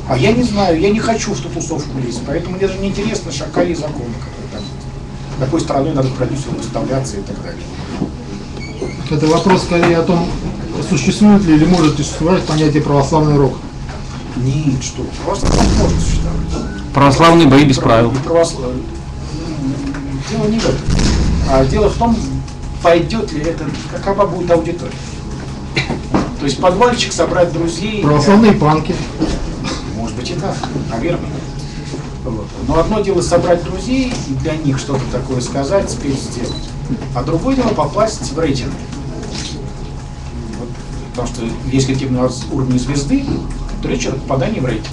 А я не знаю, я не хочу в ту тусовку лезть, поэтому мне даже не интересно шакали законы, которые там, какой стороной надо продюсеру выставляться и так далее. Это вопрос скорее о том, существует ли или может ли существовать понятие православный рок. Нет, что, просто не может существовать. Православные бои без правил. Не православ- Дело не в этом. А дело в том, пойдет ли это, какова будет аудитория. То есть подвальчик собрать друзей. Православные панки. Может быть и так, наверное. Вот. Но одно дело собрать друзей и для них что-то такое сказать, спеть, сделать. А другое дело попасть в рейтинг. Вот. Потому что если ты на уровне звезды, то речь о попадании в рейтинг.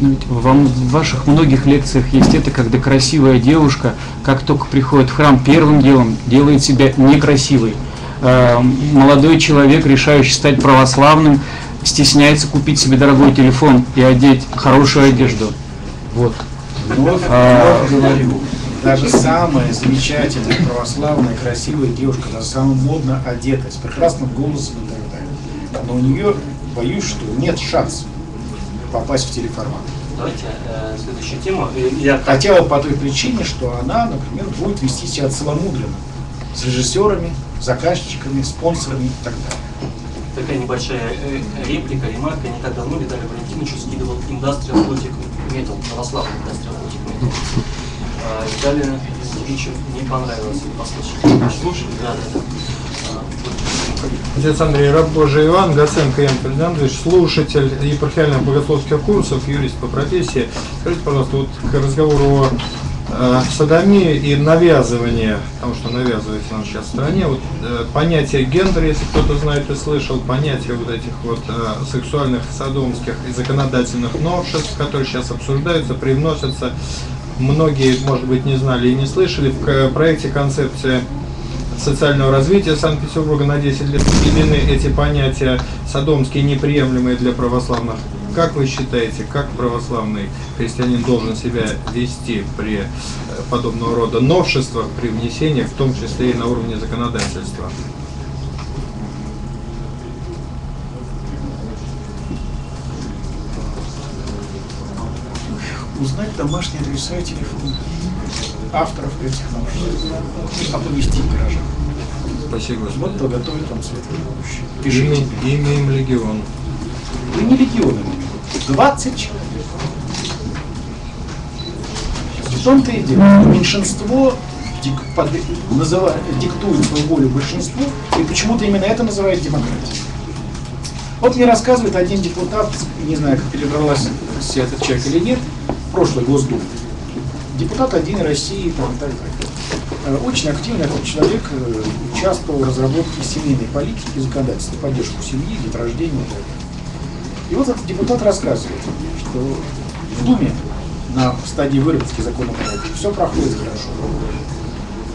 Ну, ведь в ваших многих лекциях есть это, когда красивая девушка, как только приходит в храм, первым делом делает себя некрасивой. Э, Молодой человек, решающий стать православным, стесняется купить себе дорогой телефон и одеть хорошую одежду. Вот. Вновь, А. вновь говорю, даже самая замечательная, православная, красивая девушка, даже самая модно одетая, с прекрасным голосом и так далее. Но у нее, боюсь, что нет шансов попасть в телеформат. Давайте э, следующую тему. Я Хотя бы по той причине, что она, например, будет вести себя целомудренно с режиссерами, заказчиками, спонсорами и так далее. такая небольшая э, реплика, ремарка. Не так давно Виталий Валентинович скидывал Industrial Gothic Metal, православный Industrial Gothic Metal. Виталию Валентиновичу не понравилось послушать. Слушали? Да, да. Отец Андрей, раб Божий Иван, Гаценко Ян Фердинандович, слушатель епархиальных богословских курсов, юрист по профессии. Скажите, пожалуйста, вот к разговору о э, садомии и навязывании, потому что навязывается нам сейчас в стране, вот э, понятие гендера, если кто-то знает и слышал, понятие вот этих вот э, сексуальных, садомских и законодательных новшеств, которые сейчас обсуждаются, привносятся. Многие, может быть, не знали и не слышали. В к- проекте концепция социального развития Санкт-Петербурга на 10 лет введены эти понятия садомские неприемлемые для православных. Как вы считаете, как православный христианин должен себя вести при э, подобного рода новшествах, при внесении, в том числе и на уровне законодательства? Узнать домашний адреса и телефон авторов этих новостей и оповестить горожан. Спасибо, Вот кто готовит вам светлое будущее. Пишите. Имя, имя им легион. Вы не легионы, 20 человек. В том-то и дело, что меньшинство дик- под- называет- диктует свою волю большинству, и почему-то именно это называют демократией. Вот мне рассказывает один депутат, не знаю, как перебралась этот человек или нет, прошлой Госдумы. Депутат один России, там, и так далее. Очень активно этот человек э, участвовал в разработке семейной политики и законодательства, поддержку семьи, деторождения и так далее. И вот этот депутат рассказывает, что в Думе на стадии выработки законопроекта все проходит хорошо.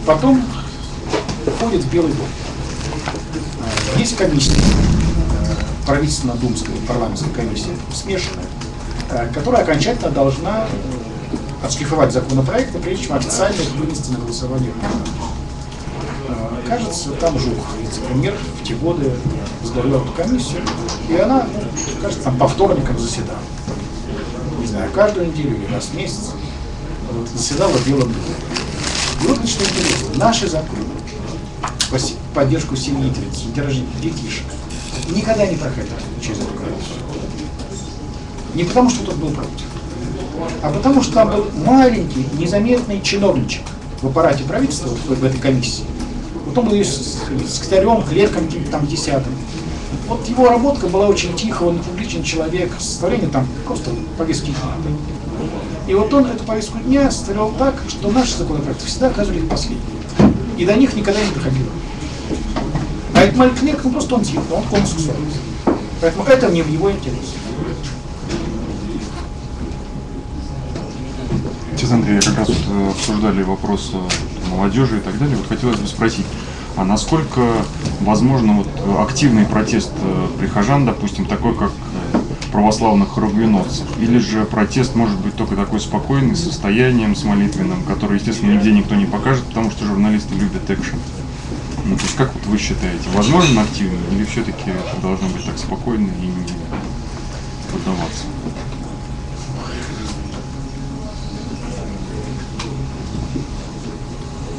Потом входит в Белый дом. Э, Есть комиссия, э, правительственно-думская, парламентская комиссия, смешанная, которая окончательно должна э, отшлифовать законопроекты, прежде чем официально их вынести на голосование. Э, Кажется, там Жук, вице-премьер, в те годы возглавлял эту комиссию, и она, ну, кажется, там по вторникам заседала. Не знаю, каждую неделю или раз в месяц вот, заседала в Белом доме. И вот что интересно, наши законы поддержку семьи, детишек никогда не проходили через эту комиссию. Не потому, что тот был против, а потому что там был маленький, незаметный чиновничек в аппарате правительства, вот в этой комиссии. Вот он был с с секретарем, клерком каким-то там десятым. Вот его работка была очень тихо, он публичный человек, составление там просто повестки дня. И вот он эту повестку дня составлял так, что наши законопроекты всегда оказывались последними. И до них никогда не доходило. А маленький клерк, ну просто он тихо, он гомосексуалист. Поэтому это не в его интересах. Отец Андрей, как раз вот э, обсуждали вопрос э, молодежи и так далее. Вот хотелось бы спросить, а насколько возможно вот э, активный протест прихожан, допустим, такой, как православных хоругвиновцев? Или же протест может быть только такой спокойный, с состоянием, с молитвенным, который, естественно, нигде никто не покажет, потому что журналисты любят экшен? Ну, то есть как вот вы считаете, возможно активный или все-таки это должно быть так спокойно и не поддаваться?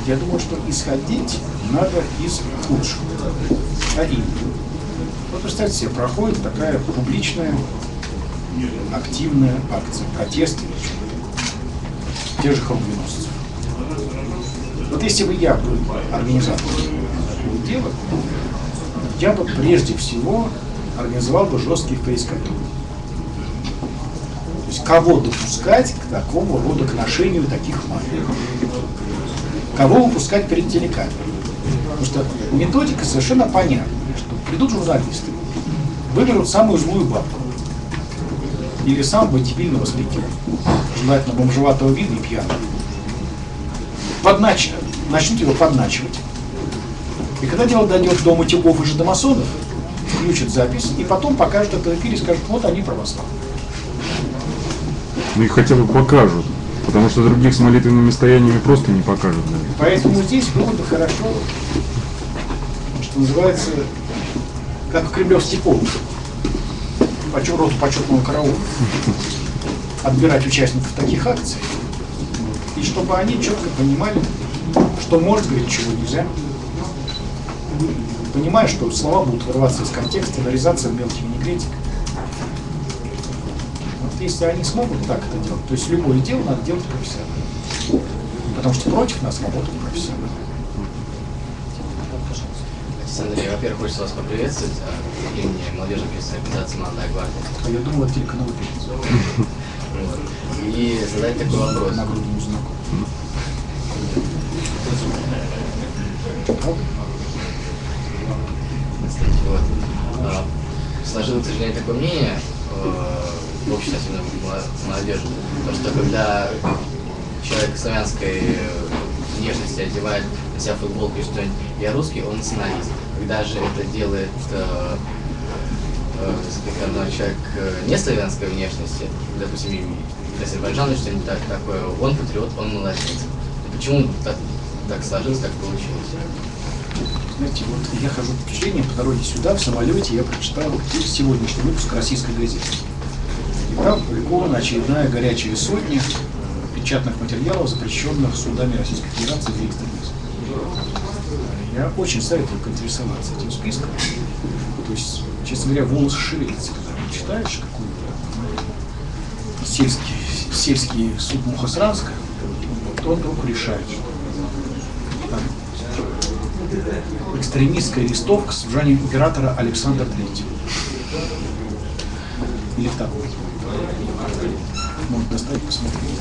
Я думаю, что исходить надо из. А именно. Вот представьте себе, проходит такая публичная, активная акция, протест или. Тех же холмоносцев. Вот если бы я был организатором такого дела, я бы прежде всего организовал бы жесткий фейс-контроль. То есть кого допускать к такому рода к ношению таких марок кого выпускать перед телекамерой. Потому что методика совершенно понятна, что придут журналисты, выберут самую злую бабку или самого дебильного спикера, желательно бомжеватого вида и пьяного. Поднач... Начнут его подначивать. И когда дело дойдет до матюков и же домасонов, включат запись, и потом покажут это в эфире и скажут, вот они православные. Ну и хотя бы покажут. Потому что других с молитвенными стояниями просто не покажут. да. Поэтому здесь было бы хорошо, что называется, как в Кремлевский полк, почет роту почетного караула, отбирать участников таких акций, и чтобы они четко понимали, что может говорить, чего нельзя, понимая, что слова будут вырываться из контекста, нарезаться негретиками. Вот если они смогут так это делать, то есть любое дело надо делать профессионально. Потому что против нас работают профессионалы. Андрей, во-первых, хочется вас поприветствовать от имени молодежной организации «Молодая гвардия». А я думал, это телеканал «Пятница». Вот. И задать такой вопрос. На знаком. Кстати, вот. А, Сложилось, к сожалению, такое мнение в обществе, особенно молодежи, то, что когда человек славянской э, внешности одевает на себя футболку и что я русский, он националист. Когда же это делает э, э, человек э, не славянской внешности, допустим, Азербайджан или что-нибудь так, такое, он патриот, он молодец. Почему так, так сложилось, так получилось? Знаете, вот я хожу по впечатление, по дороге сюда, в самолете, я прочитал сегодняшний выпуск российской газеты. И опубликована очередная горячая сотня печатных материалов, запрещенных судами Российской Федерации за экстремизм. Я очень советую поинтересоваться этим списком. То есть, честно говоря, волосы шевелятся, когда читаешь какой-то сельский, сельский суд Мухосранска, вот он вдруг решает, что там экстремистская листовка с императора Александра III. Или второй. Можно достать посмотреть.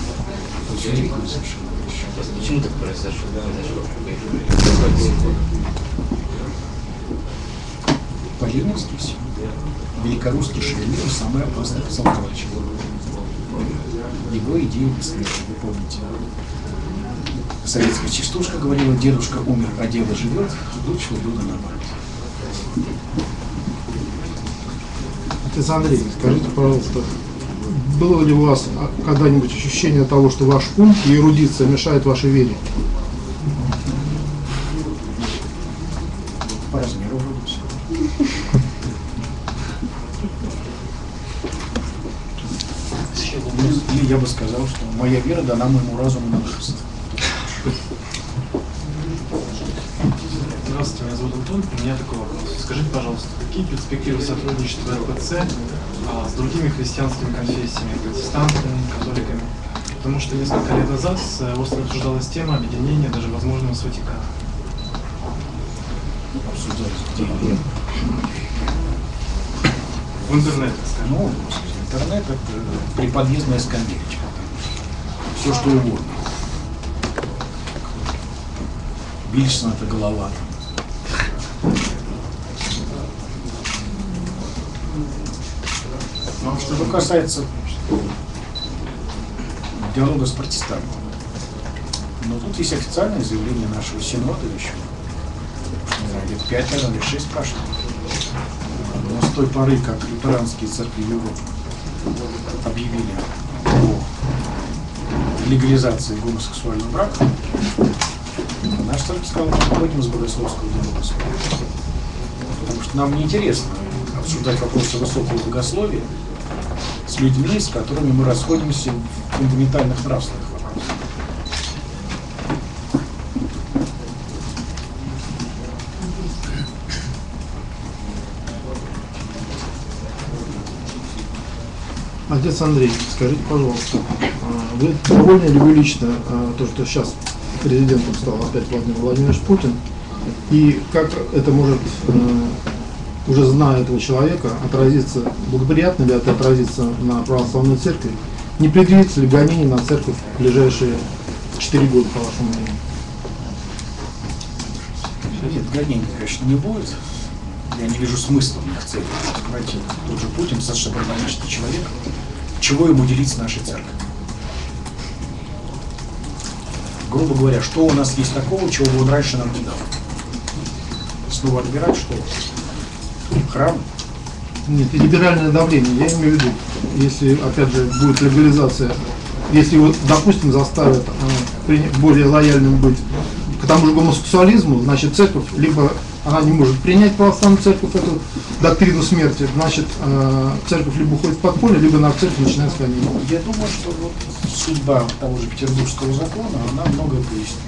Почему так произошло? произошло? По Ленинским великорусский шовинизм самый опасный человека. Его идеи бессмертны, вы помните. Советская частушка говорила, дедушка умер, а дело живет, лучше было наоборот. Отец Андрей, скажите, пожалуйста, было ли у вас когда-нибудь ощущение того, что ваш ум и эрудиция мешают вашей вере? По размеру вроде все. Или я бы сказал, что моя вера дана моему разуму на возраст. Здравствуйте, меня зовут Антон. У меня такой вопрос. Скажите, пожалуйста, какие перспективы сотрудничества РПЦ а, с другими христианскими конфессиями, протестантами, католиками? Потому что несколько лет назад э, остро обсуждалась тема объединения, даже возможного с Ватиканом. Где где. В интернете, скажем. Ну, интернет это приподъездная скамеечка. Все что угодно. Вильсон это голова. Ну, что касается диалога с протестантами, но тут есть официальное заявление нашего синода еще, лет пять, наверное, шесть прошло. Но с той поры, как лютеранские церкви Европы объявили о легализации гомосексуального брака, наш церковь сказала, мы выходим с богословского диалога. Потому что нам неинтересно обсуждать вопросы высокого богословия с людьми, с которыми мы расходимся в фундаментальных нравственных вопросах. Отец Андрей, скажите, пожалуйста, а, вы довольны ли вы лично а, то, что сейчас президентом стал опять Владимир Владимирович Путин, и как это может, э, уже зная этого человека, отразиться, благоприятно ли это отразится на православной церкви? Не предвидится ли гонений на церковь в ближайшие 4 года, по вашему мнению? Нет, гонений, конечно, не будет. Я не вижу смысла в их целях. Понимаете, тот же Путин достаточно прагматичный человек. Чего ему делить с нашей церковью? Грубо говоря, что у нас есть такого, чего бы он раньше нам не дал? Снова отбирать что? Храм? Нет, либеральное давление, я имею в виду, если, опять же, будет легализация если его, допустим, заставят э, более лояльным быть к тому же гомосексуализму, значит, церковь либо она не может принять православную церковь эту доктрину смерти, значит, э, церковь либо уходит в подполье, либо на церковь начинает сходить. Я думаю, что вот судьба того же петербургского закона, она многое пояснит.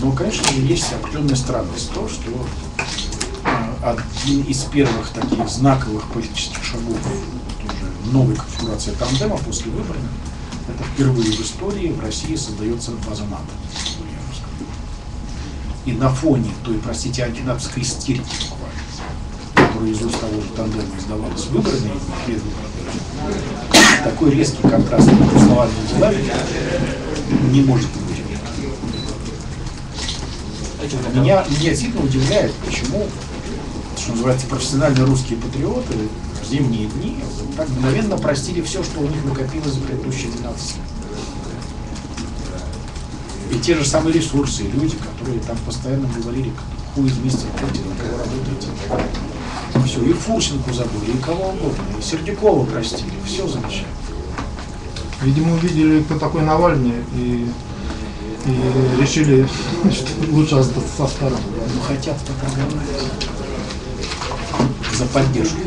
Но, конечно, есть определенная странность то, что один из первых таких знаковых политических шагов уже новой конфигурации тандема после выборов, это впервые в истории в России создается база НАТО. И на фоне той, простите, антинатовской истерики буквально, которая из уст того же тандема издавалась выборами такой резкий контраст между словами и делами не может быть. Меня, меня действительно удивляет, почему, что называется, профессиональные русские патриоты в зимние дни так мгновенно простили все, что у них накопилось за предыдущие 12 лет. И те же самые ресурсы, люди, которые там постоянно говорили, хуй из мистер Путин, на кого работаете. Все, и Фурсенку забыли, и кого угодно, и Сердюкова простили, все замечательно. Видимо, увидели, кто такой Навальный, и, и решили, что лучше остаться со старым. Ну, хотят пропагандировать. За поддержку.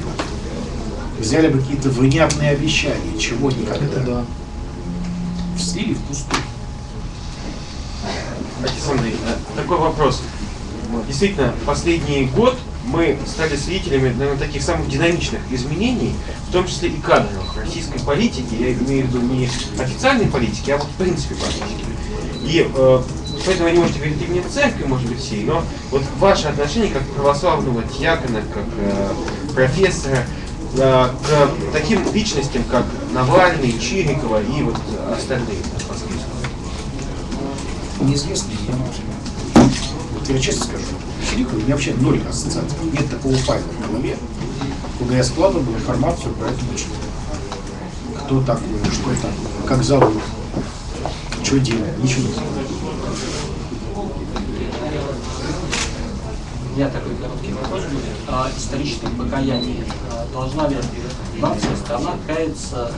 Взяли бы какие-то внятные обещания, чего никогда. Да. В пустую. Отец Андрей, э, такой вопрос. Действительно, последний год мы стали свидетелями, наверное, таких самых динамичных изменений, в том числе и кадровых российской политики. Я имею в виду не официальной политики, а вот в принципе политики. И э, поэтому вы не можете говорить именно церкви, может быть, всей, но вот ваше отношение как православного диакона, как э, профессора, э, к таким личностям, как Навальный, Чирикова и вот остальные по списку. Неизвестно, я Вот я честно скажу, Чирикова у меня вообще ноль ассоциаций. Нет такого файла в голове, куда я складывал информацию про этого человека. Кто такой, что такое, как зовут, что делает, ничего не знаю. Меня такой короткий вопрос будет. А, историческое покаяние. А, должна ли нация, страна каяться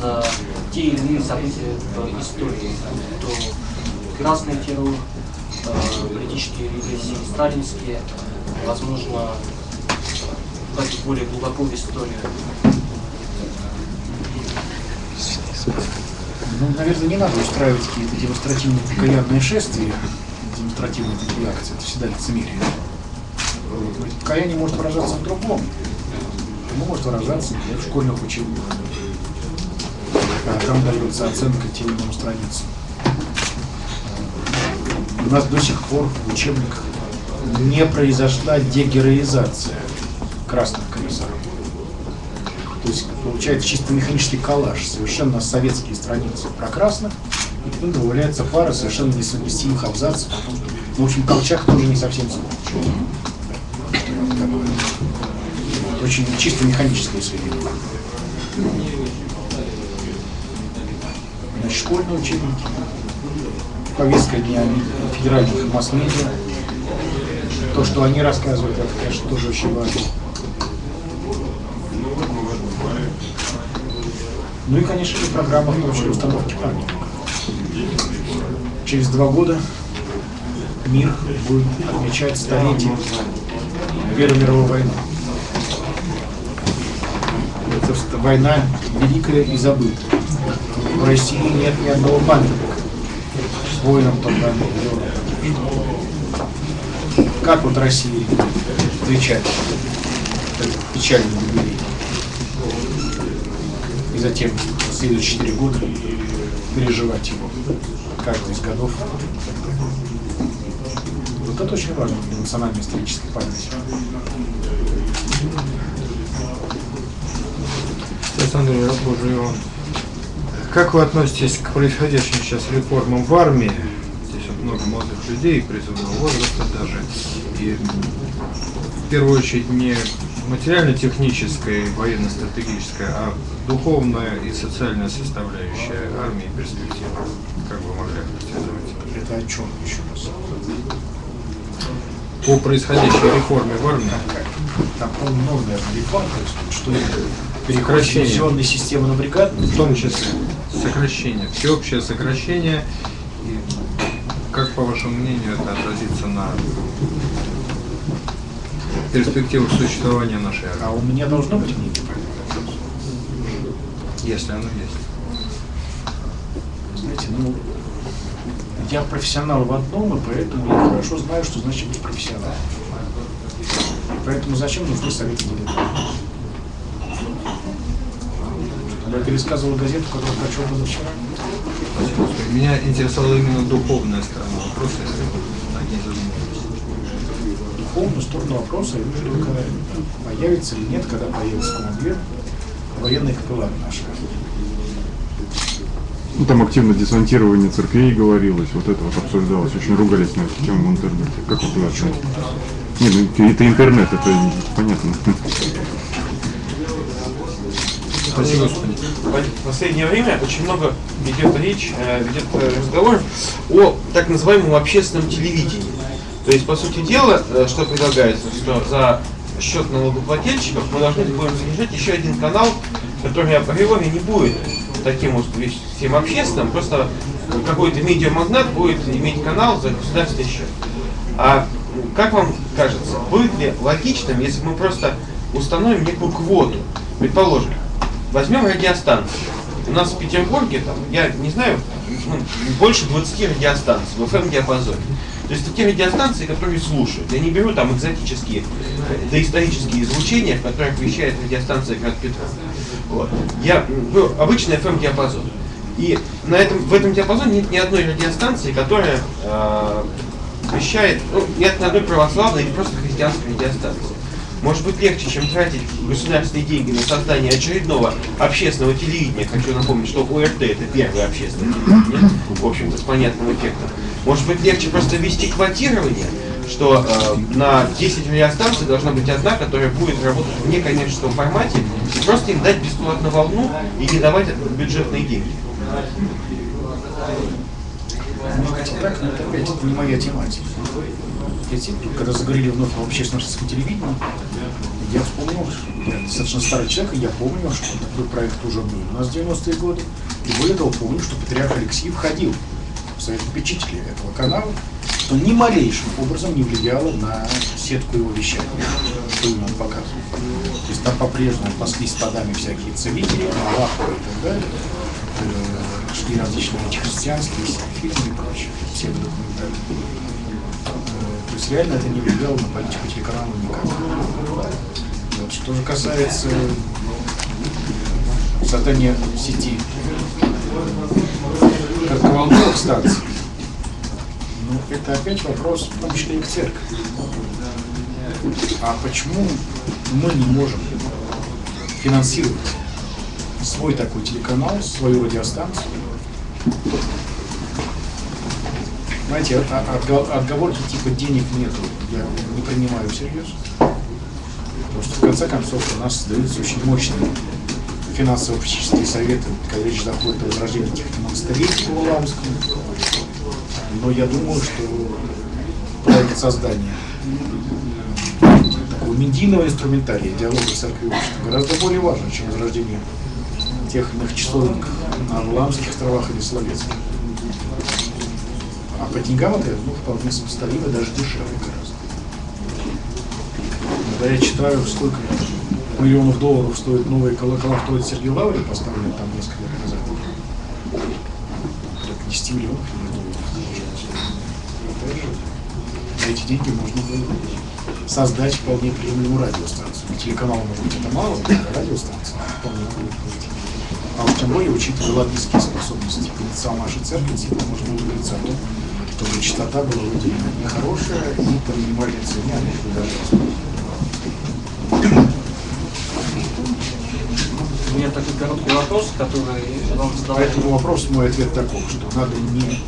за те или иные события в истории? То красный террор, а, политические репрессии, сталинские, возможно, пойти более глубоко в историю. Ну, наверное, не надо устраивать какие-то демонстративные покаянные шествия, демонстративные такие акции, это всегда лицемерие. Вот. Покаяние может выражаться в другом. Оно может выражаться в школьных учебниках. А Там дается оценка иным страницам. У нас до сих пор в учебниках не произошла дегероизация красных комиссаров. То есть получается чисто механический коллаж, совершенно советские страницы про красных, и потом добавляется пара совершенно несовместимых абзацев. Ну, в общем, Колчак тоже не совсем сволочь. Такое. Очень чисто механическое сведение. Значит, школьные учебники, повестка дня федеральных масс-медиа, то, что они рассказывают, это, конечно, тоже очень важно. Ну и, конечно же, программа в установки памятников. Через два года мир будет отмечать столетие Первой мировой войны. Ст- война великая и забытая. В России нет ни одного памятника с воинам той. Как вот Россия отвечает этот печальный юбилей? И затем следующие четыре года переживать его каждый из годов. Вот это очень важно для национальной исторической памяти. Александр Ярославович, как вы относитесь к происходящим сейчас реформам в армии? Здесь вот много молодых людей, призывного возраста даже. И в первую очередь не материально-техническая, военно-стратегическая, а духовная и социальная составляющая армии перспективы. Как вы могли характеризовать? Это о чем еще раз? По происходящей реформе в армии Там, много, реформ. Что это? Переход пенсионной системы на бригадную? В том числе сокращение, всеобщее сокращение. И как, по вашему мнению, это отразится на перспективах существования нашей армии, А у меня должно быть мнение по этому если оно есть? Знаете, ну, я профессионал в одном, и поэтому я хорошо знаю, что значит быть профессионалом. Поэтому зачем нужны советы дилетантов? Я пересказывал газету, которую прочел позавчера. Меня интересовала именно духовная сторона вопроса, если вы над ней задумывались. Духовную сторону вопроса я вижу только появится или нет, когда появится командир, военный капеллан наши. Ну, там активно десантирование церквей говорилось, вот это вот обсуждалось, очень ругались на эту тему в интернете. Как вы относитесь? Нет, ну, это интернет, это понятно. Спасибо, господин. В последнее время очень много идет речь, э, идет э, разговор о так называемом общественном телевидении. То есть, по сути дела, э, что предлагается, что за счет налогоплательщиков мы должны будем содержать еще один канал, который априори не будет таким вот всем общественным, просто какой-то медиамагнат будет иметь канал за государственный счет. А как вам кажется, будет ли логичным, если мы просто установим некую квоту? Предположим, возьмем радиостанции. У нас в Петербурге, там, я не знаю, ну, больше 20 радиостанций в FM-диапазоне. То есть такие радиостанции, которые слушают. Я не беру там экзотические, доисторические излучения, в которых вещает радиостанция Град Петров. Вот. Я беру обычный FM-диапазон. И на этом, в этом диапазоне нет ни одной радиостанции, которая э, вещает, ну, нет ни одной православной или просто христианской радиостанции. Может быть легче, чем тратить государственные деньги на создание очередного общественного телевидения. Хочу напомнить, что ОРТ это первое общественное телевидение, в общем-то, с понятным эффектом. Может быть легче просто ввести квотирование, что э, на 10 радиостанций должна быть одна, которая будет работать в некоммерческом формате, и просто им дать бесплатно волну и не давать бюджетные деньги. Может это не моя тематика. Эти, когда заговорили вновь об общественном российском телевидении, я вспомнил, я достаточно старый человек, и я помню, что такой проект уже был у нас в 90-е годы. И более того, помню, что Патриарх Алексей входил в совет попечителей этого канала, что ни малейшим образом не влияло на сетку его вещания, что ему он показывал. То есть там по-прежнему паслись стадами всякие целители, Малахова и так далее. Э, Шли различные антихристианские фильмы и прочее, все документальные. Есть реально это не влияло на политику телеканала никак. Вот. Что же касается создания сети корректировок станций, ну, это опять вопрос, в том числе и к церкви. А почему мы не можем финансировать свой такой телеканал, свою радиостанцию? Знаете, от- отго- отговорки типа денег нету, я не принимаю всерьез. Потому что в конце концов у нас создаются очень мощные финансово-политические советы, когда речь заходит о возрождении каких-то монастырей по Валаамскому. Но я думаю, что проект создания такого медийного инструментария диалога церкви общества гораздо более важен, чем возрождение тех иных часовенок на Валаамских островах или Словецких. По деньгам это ну, вполне сопоставимо, даже дешевле гораздо. Когда я читаю, сколько миллионов долларов стоят новые колокола в Троице Сергей Лаврин, поставленные там несколько лет назад. Порядка 10 миллионов быть. На эти деньги можно было создать вполне приемлемую радиостанцию. Телеканал, может быть, это мало, а радиостанция вполне будет. А уж тем более, учитывая лоббистские способности потенциал нашей церкви, действительно можно говорить о том, чтобы частота была выделена нехорошая и по минимальной цене, а быть даже. У меня такой короткий вопрос, который вам По задавали. этому вопросу мой ответ таков, что надо не,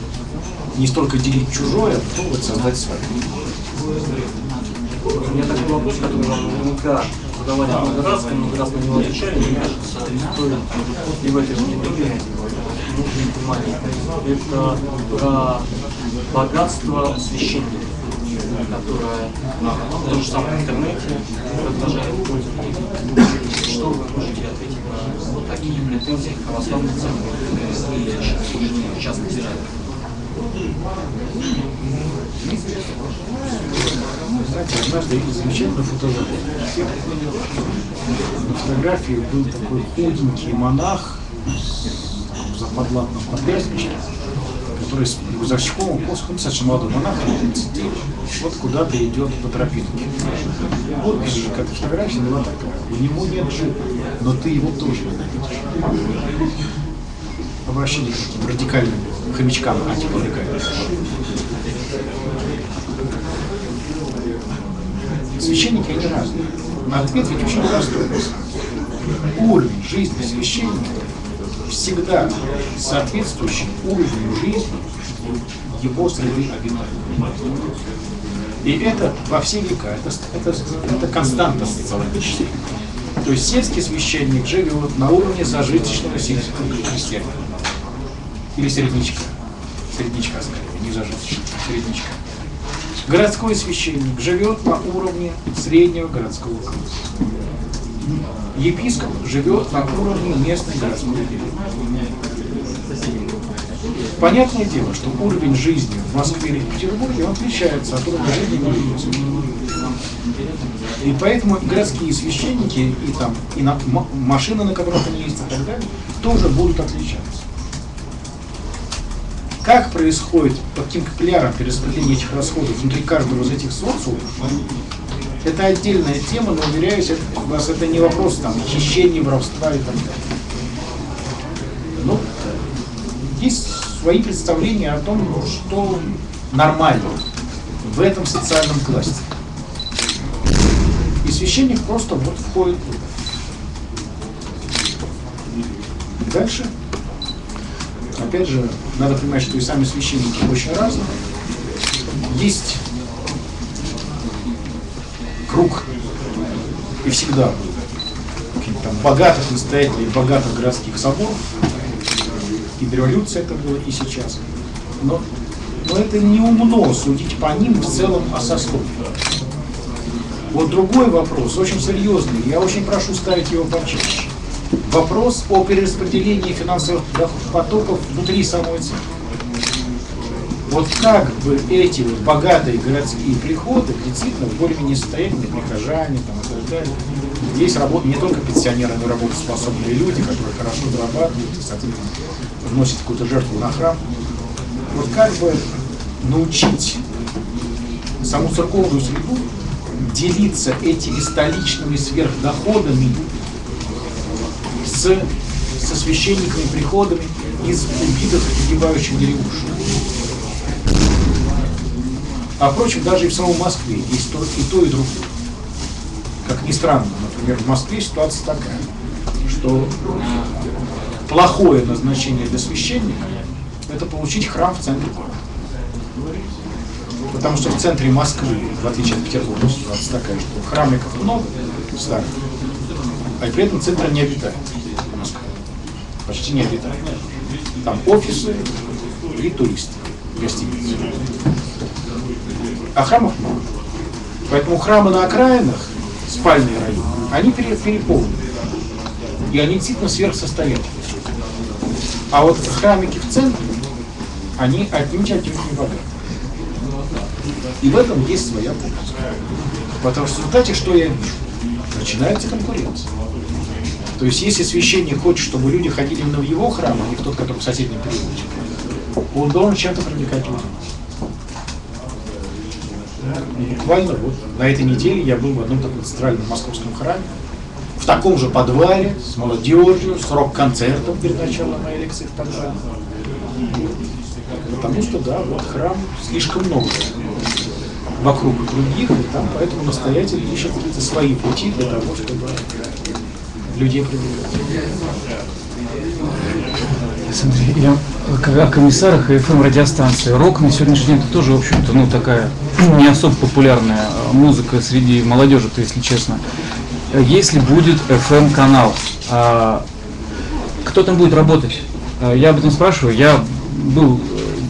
не столько делить чужое, а пробовать создать свое. У меня такой вопрос, который вам наверняка задавали много раз, вы много раз на него отвечали, мне кажется, стоит и в этой аудитории нужно внимание. Это про богатство священников. которая в том же самом интернете раздражает пользователей. Что вы можете ответить на вот такие претензии к православным церквям и частным территориям? Знаете, однажды видел замечательную фотографию. На фотографии был такой худенький монах в заподлатном подлясничке, который с рюкзачком, посохом, достаточно молодой монах, лет 30, вот куда-то идет по тропинке. Вот как фотография была такая. У него нет жены, но ты его тоже ненавидишь. Обращение к таким радикальным хомячкам антирадикальным. Священники, они разные. Но ответ ведь очень простой. Уровень жизни священника всегда соответствующий уровню жизни его среды обитания. И это во все века, это, это, это константа социологическая. То есть сельский священник живет на уровне зажиточного сельского крестьянина. Или середнячка. Середнячка, скорее, не зажиточного, середнячка. Городской священник живет на уровне среднего городского класса. Епископ живет на уровне местной городской деревни. Понятное дело, что уровень жизни в Москве или Петербурге он отличается от уровня жизни в Вильнюсе. И поэтому городские священники и там и на, машины, на которых они ездят и так далее, тоже будут отличаться. Как происходит, под каким капилляром перераспределение этих расходов внутри каждого из этих социумов, это отдельная тема, но уверяюсь, это, у вас это не вопрос там хищения, воровства и так далее. Ну, есть свои представления о том, что нормально в этом социальном классе. И священник просто вот входит туда. Дальше опять же, надо понимать, что и сами священники очень разные. Есть круг, и всегда там, богатых настоятелей, богатых городских соборов, и до революции это было, и сейчас. Но, но это не умно судить по ним в целом о сословии. Вот другой вопрос, очень серьезный, я очень прошу ставить его почаще вопрос о перераспределении финансовых потоков внутри самой церкви. Вот как бы эти вот богатые городские приходы, действительно, более-менее состоятельные прихожане там, и так далее, здесь работают не только пенсионеры, но и работоспособные люди, которые хорошо зарабатывают и, соответственно, вносят какую-то жертву на храм. Вот как бы научить саму церковную среду делиться этими столичными сверхдоходами с, со священниками, приходами из убитых и погибающих деревушек. А впрочем, даже и в самой Москве есть то, и то, и другое. Как ни странно, например, в Москве ситуация такая, что плохое назначение для священника – это получить храм в центре города. Потому что в центре Москвы, в отличие от Петербурга, ситуация такая, что храмиков много старых, а при этом центр не обитает почти не обитает. Там офисы и туристы, гостиницы. А храмов много. Поэтому храмы на окраинах, спальные районы, они переполнены. И они действительно сверхсостоятельны. А вот храмики в центре, они отнюдь отнюдь не богаты. И в этом есть своя польза. Потому что в результате что я вижу? Начинается конкуренция. То есть, если священник хочет, чтобы люди ходили именно в его храм, а не в тот, который в соседнем переулочке, он должен чем-то привлекать людей. Буквально вот на этой неделе я был в одном таком центральном московском храме, в таком же подвале, с молодежью, с рок-концертом перед началом моей лекции в подвале. Потому что, да, вот храм слишком много вокруг других, и там поэтому настоятель ищет какие-то свои пути для того, чтобы людей привлекать. Я о комиссарах и FM радиостанции. Рок на сегодняшний день это тоже, в общем-то, ну такая (clears throat) не особо популярная музыка среди молодежи, то если честно. Если будет FM канал, а, кто там будет работать? Я об этом спрашиваю. Я был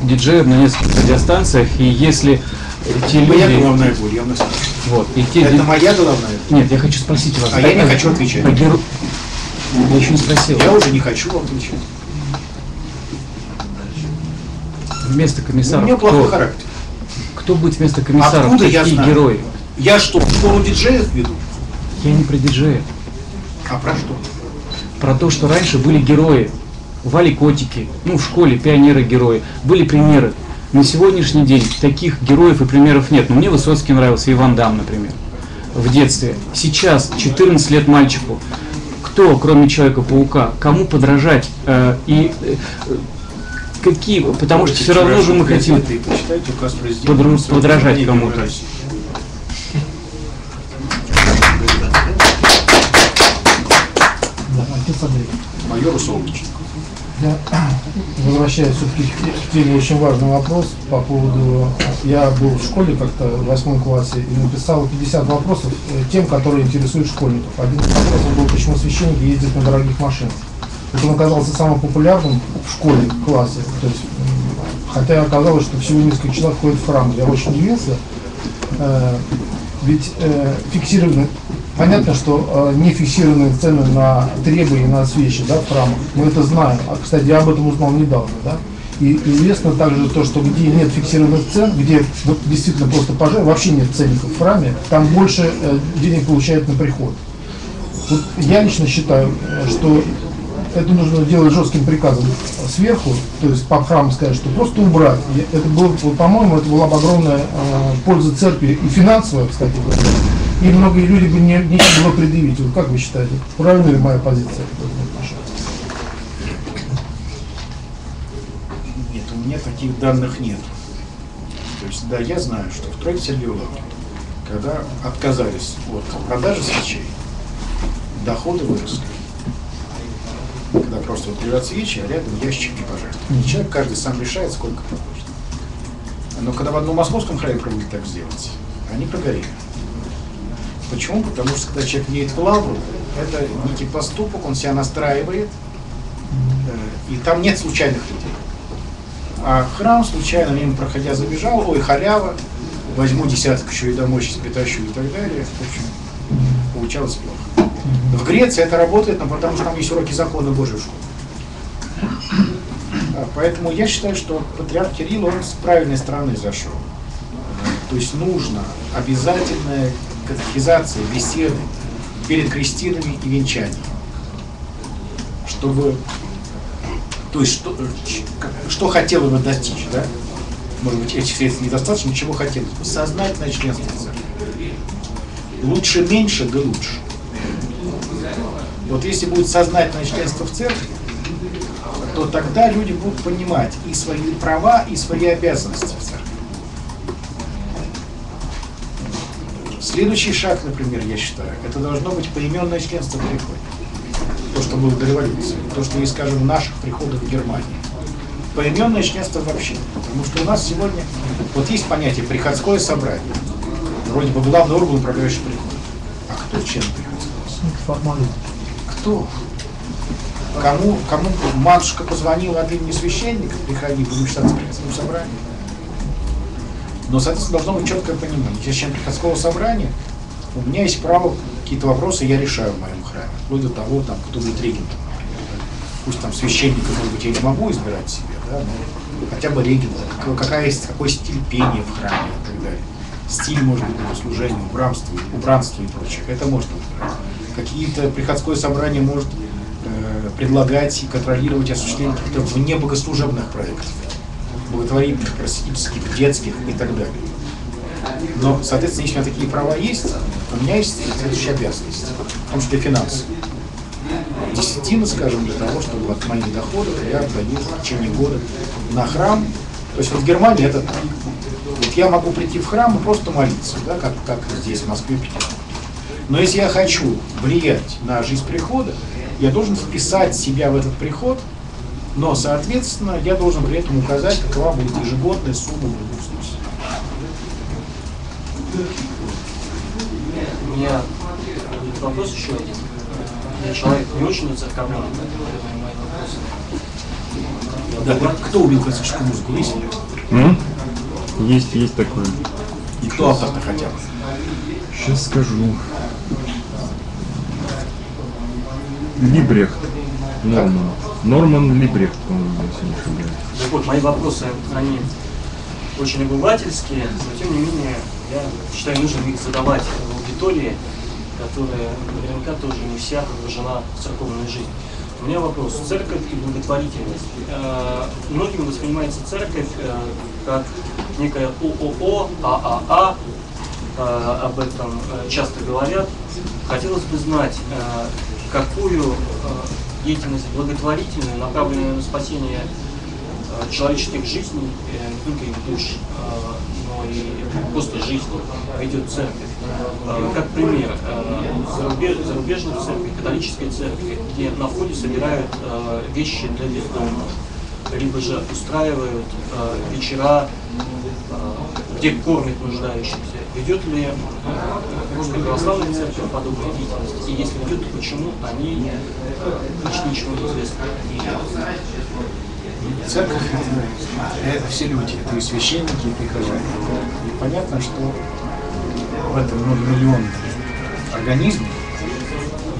диджеем на нескольких радиостанциях, и если те Моя люди... головная боль, я у Вот, и те Это де- моя головная боль. Нет, я хочу спросить вас. А я не хочу отвечать. Геро- Я еще не спросил. Я уже не хочу вам отвечать. Вместо У комиссаров меня плохой кто? характер. Кто будет вместо комиссаров? Откуда я знаю? герои? Я что, школу диджеев веду? Я не про диджея. А про что? Про то, что раньше были герои. Вали котики. Ну, в школе пионеры-герои. Были примеры. На сегодняшний день таких героев и примеров нет. Но мне Высоцкий нравился, Иван Дам, например. В детстве. Сейчас, 14 лет мальчику. Кто, кроме Человека-паука, кому подражать? Э, и э, какие? Потому что все равно же мы хотим подру- подражать кому-то. Майору Солнечнику. Я возвращаюсь все-таки к теме очень важный вопрос по поводу... Я был в школе как-то в восьмом классе и написал 50 вопросов э, тем, которые интересуют школьников. Один из вопросов был, почему священники ездят на дорогих машинах. Это он оказался самым популярным в школе, в классе. То есть, хотя оказалось, что всего несколько человек ходят в храм. Я очень удивился. Э, Ведь э, фиксированы Понятно, что э, не фиксированные цены на требы и на свечи да, в храмах. Мы это знаем. А, кстати, я об этом узнал недавно. Да? И известно также то, что где нет фиксированных цен, где действительно просто пожар, вообще нет ценников в храме, там больше э, денег получают на приход. Вот я лично считаю, э, что это нужно делать жестким приказом сверху, то есть по храму сказать, что просто убрать. Это было, по-моему, это была бы огромная э, польза церкви и финансовая, кстати говоря. И многие люди бы не, нечего было предъявить. Вот как вы считаете, правильна ли моя позиция? Нет, у меня таких данных нет. То есть, да, я знаю, что в Сергеевой Лавре, когда отказались от продажи свечей, доходы выросли. Когда просто вот лежат свечи, а рядом ящики. И человек каждый сам решает, сколько положит. Но когда в одном московском храме пробовали так сделать, они прогорели. Почему? Потому что когда человек едет в лавру, это некий поступок, он себя настраивает, э, и там нет случайных людей. А храм случайно мимо проходя забежал, ой, халява, возьму десяток еще и домой сейчас притащу и так далее. В общем, получалось плохо. В Греции это работает, но потому что там есть уроки закона Божьей в школе. А, Поэтому я считаю, что патриарх Кирилл, он с правильной стороны зашел. То есть нужно обязательная катехизация, беседы перед крестинами и венчанием. Чтобы то есть что, что хотел бы достичь, да? Может быть, этих средств недостаточно, но чего хотелось бы? Сознательное членство. Лучше меньше, да лучше. Вот если будет сознательное членство в церкви, то тогда люди будут понимать и свои права, и свои обязанности в церкви. Следующий шаг, например, я считаю, это должно быть поименное членство в приходе. То, что было до революции, то, что есть, скажем, наших приходах в Германии. Поименное членство вообще. Потому что у нас сегодня, вот есть понятие приходское собрание. Вроде бы главный орган, управляющий приходом. А кто член приходского собрания? Кто? Кому, кому матушка позвонила от имени священника, приходи, будем считаться приходским собранием. Но, соответственно, должно быть четкое понимание. Я член приходского собрания, у меня есть право, какие-то вопросы я решаю в моем храме. Вплоть до того, там, кто будет регентом. Пусть там священника, может быть, я не могу избирать себе, да, но хотя бы регента, какой- какая есть, какой стиль пения в храме и так далее. Стиль, может быть, богослужения, убранство, убранство и прочее. Это можно выбирать. Какие-то приходское собрание может э, предлагать и контролировать осуществление каких-то вне богослужебных проектов благотворительных, просветительских, детских и так далее. Но, соответственно, если у меня такие права есть, у меня есть следующие обязанности, в том числе финансы. Десятина, скажем, для того, чтобы от моих доходов я отдаю в течение года на храм. То есть вот в Германии это так. Вот я могу прийти в храм и просто молиться, да, как, как здесь, в Москве, Петербурге. Но если я хочу влиять на жизнь прихода, я должен вписать себя в этот приход, но, соответственно, я должен при этом указать, какова будет ежегодная сумма в любом случае. У меня вопрос еще один. Я человек не очень церковный, поэтому мои вопросы. Да, кто убил классическую музыку? Есть? Есть, есть такое. И кто автор-то хотя бы? Сейчас скажу. Либрехт. Норман. Норман Либрехт, по-моему, если не ошибаюсь. Так вот, мои вопросы, они очень обывательские, но тем не менее, я считаю, нужно их задавать в аудитории, которая наверняка тоже не вся погружена в церковную жизнь. У меня вопрос. Церковь и благотворительность. Э, Многими воспринимается церковь э, как некая ООО, ААА, э, об этом э, часто говорят. Хотелось бы знать, э, какую деятельность благотворительную, направленную на спасение человеческих жизней, не только их душ, но и просто жизни, ведет церковь. Как пример, зарубеж- зарубежных церкви, католической церкви, где на входе собирают вещи для бездомных, либо же устраивают э, вечера, э, где кормят нуждающихся. Ведет ли э, Русская Православная Церковь подобную деятельность? И если ведет, то почему они э, почти ничего не известно? Церковь это, это все люди, это и священники, и прихожане. И понятно, что в этом многомиллионном организме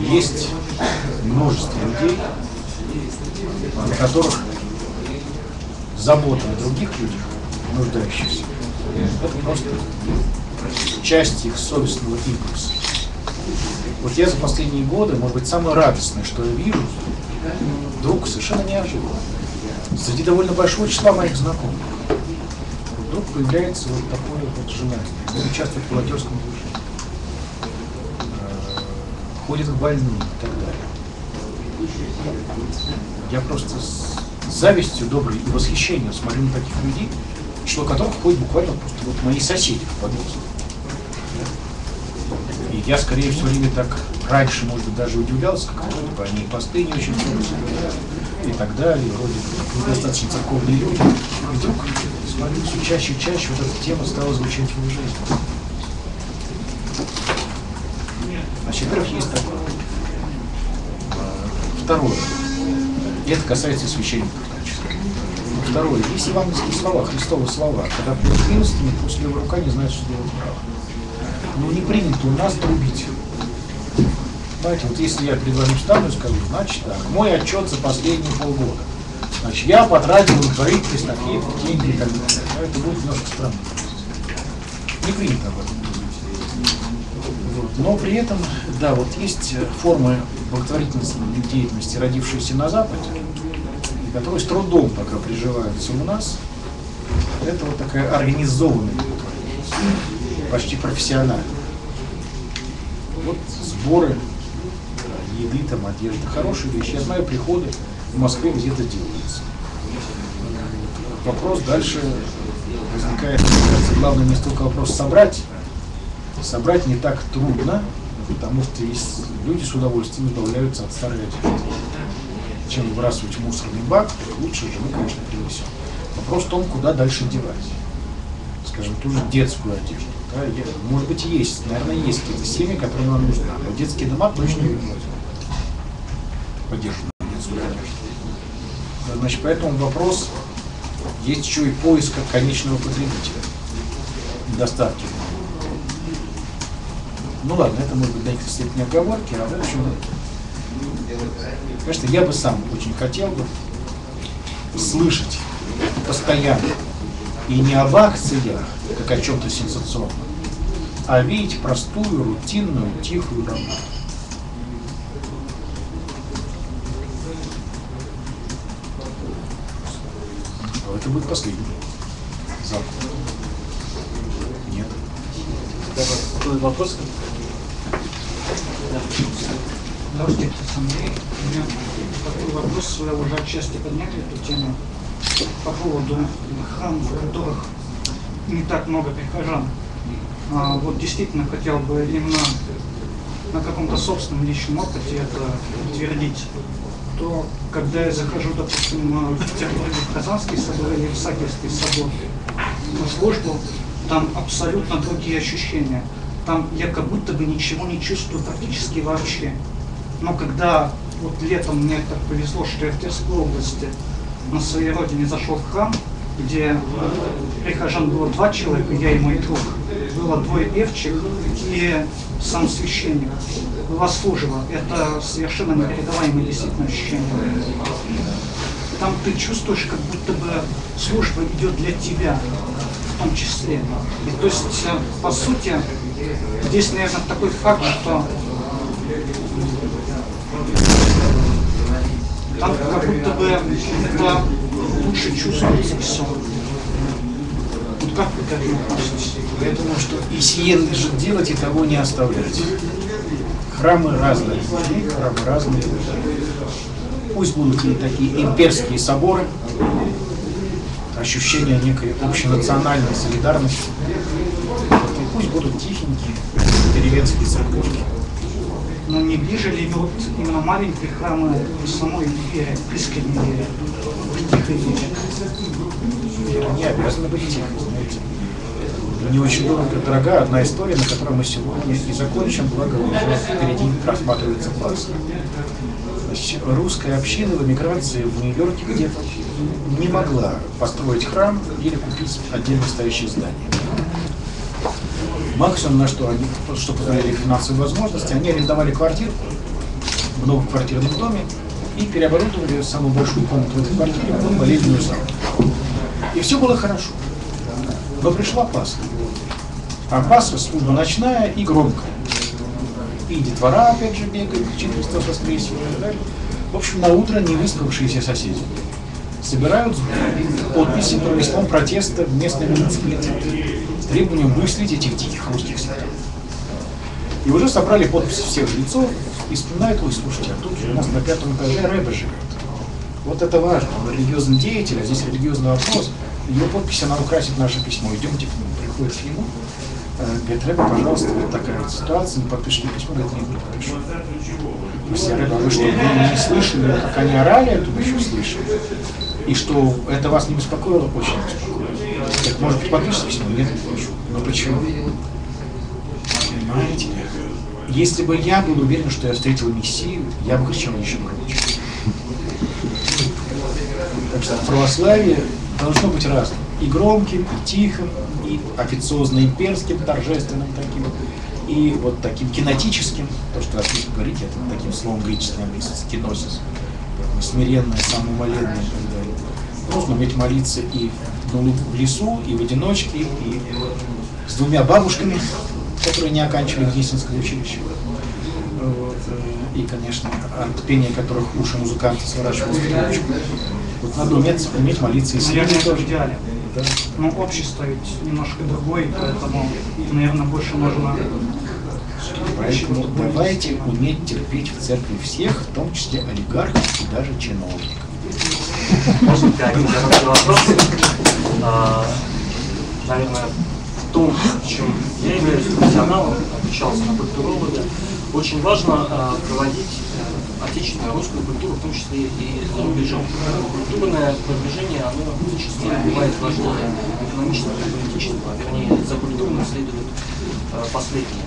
есть множество людей, для которых забота о других людях, нуждающихся, это просто часть их совестного импульса. Вот я за последние годы, может быть, самое радостное, что я вижу, вдруг совершенно неожиданно, среди довольно большого числа моих знакомых, вдруг появляется вот такое вот желание участвовать в волонтерском движении, Э, ходит к больным и так далее. Я просто завистью доброй и восхищением смотрю на таких людей, число которых входит буквально просто вот мои соседи по подъезду. И я скорее все время так раньше, может быть, даже удивлялся, как типа, они посты не очень много соблюдают, и так далее, вроде бы недостаточно церковные люди. И вдруг смотрю, все чаще и чаще вот эта тема стала звучать в их жизни. Значит, во-первых, есть такое. Второе. И это касается и священников. Второе. Есть евангельские слова, Христовы слова. Когда пьет милостыми, пусть левая рука не знает, что делать право. Но не принято у нас трубить. Знаете, вот если я перед вами встану и скажу, значит так, мой отчет за последние полгода. Значит, я потратил на правительство такие деньги и так далее. Это будет немножко странно. Не принято об этом. Но при этом, да, вот есть э, формы благотворительной деятельности, родившиеся на Западе, и которые с трудом пока приживаются у нас. Это вот такая организованная почти профессиональная. Вот сборы еды, там, одежды, хорошие вещи. Я знаю приходы в Москве где-то делаются. Вопрос дальше возникает, главное не столько вопрос собрать. Собрать не так трудно, потому что люди с удовольствием избавляются от старой одежды. Чем выбрасывать мусорный бак, лучше же мы, конечно, принесем. Вопрос в том, куда дальше девать. Скажем, ту же детскую одежду. Да, может быть, есть, наверное, есть какие-то семьи, которые нам нужны. Но детские дома точно не возьмут. Поддерживают детскую одежду. Значит, поэтому вопрос, есть еще и поиск от конечного потребителя. Доставки. Ну ладно, это может быть до некоторой степени оговорки, а в общем, конечно, я бы сам очень хотел бы слышать постоянно и не об акциях, как о чем-то сенсационном, а видеть простую, рутинную, тихую работу. Это будет последний закон. Нет. Какой вопрос? Здравствуйте, это. У меня такой вопрос, вы уже отчасти подняли эту тему по поводу храмов, в которых не так много прихожан. А, вот действительно хотел бы именно на каком-то собственном личном опыте это утвердить. То, когда я захожу, допустим, в Петербурге в Казанский собор или в Сакерский собор на службу, там абсолютно другие ощущения. Там я как будто бы ничего не чувствую практически вообще. Но когда вот летом мне так повезло, что я в Тверской области на своей родине зашел в храм, где прихожан было два человека, я и мой друг, было двое певчих и сам священник вас служила. Это совершенно непередаваемое действительно ощущение. Там ты чувствуешь, как будто бы служба идет для тебя в том числе. И то есть, э, по сути, здесь, наверное, такой факт, что там как будто бы это лучше чувствуется все. Вот как вы к этому относитесь? Я думаю, что и сие надлежит делать, и того не оставлять. Храмы разные, храмы разные. Пусть будут и такие имперские соборы, ощущение некой общенациональной солидарности. Пусть будут тихенькие деревенские церковки. Но не ближе ли вот именно маленькие храмы самой вере, искренней вере, тихой вере? Они обязаны быть тихо, знаете. Мне очень дорого, дорога одна история, на которой мы сегодня и закончим, благо уже впереди рассматривается Пасха. Значит, русская община в эмиграции в Нью-Йорке где-то не могла построить храм или купить отдельно стоящее здание. Максимум, на что они, что позволяли финансовые возможности, они арендовали квартирку в многоквартирном доме и переоборудовали самую большую комнату в этой квартире в молельную залу. И все было хорошо. Но пришла Пасха. А Пасха служба ночная и громкая. И детвора опять же бегают, кричит Христос воскресе и так далее. В общем, на утро не выспавшиеся соседи собирают подписи про письмом протеста в местный муниципалитет требованием выселить этих диких русских святых. И уже собрали подписи всех жильцов и вспоминают, ой, слушайте, а тут у нас на пятом этаже Рэбе живет. Вот это важно, он религиозный деятель, а здесь религиозный вопрос. Его подпись, она украсит наше письмо. Идемте к нему, приходит к нему, э, говорит, Рэбе, пожалуйста, вот такая вот ситуация, не подпишите письмо, говорит, не подпишу. Все, Рэбе, а вы что, вы не слышали, как они орали, а тут еще слышали? И что это вас не беспокоило? Очень беспокоило. Так, может быть, подпишите письмо? Нет, почему? Понимаете? Если бы я был уверен, что я встретил Мессию, я бы кричал еще громче. Так что православие должно быть разным. И громким, и тихим, и официозно-имперским, торжественным таким, и вот таким кинетическим, то, что архип говорит, это таким словом греческим английским, киносис, смиренное, самоумоленное и так далее. Нужно уметь молиться и в лесу, и в одиночке, и с двумя бабушками, которые не оканчивали Гнесинское училище. Вот. э, И, конечно, от пения которых уши музыканты сворачивались в трубочку. Вот надо уметь, уметь молиться и Наверное, сидеть это в тоже. идеале. Да. Но общество ведь немножко другое, поэтому, наверное, больше нужно Поэтому давайте уметь терпеть в церкви всех, в том числе олигархов и даже чиновников. Можно тебя один вопрос? (laughs) А, наверное, том, чем я являюсь профессионалом, обучался на культуролога, очень важно а, проводить э, отечественную русскую культуру, в том числе и за рубежом. Культурное продвижение, оно зачастую бывает важнее экономического и политического, вернее, за культурным следует э, последнее.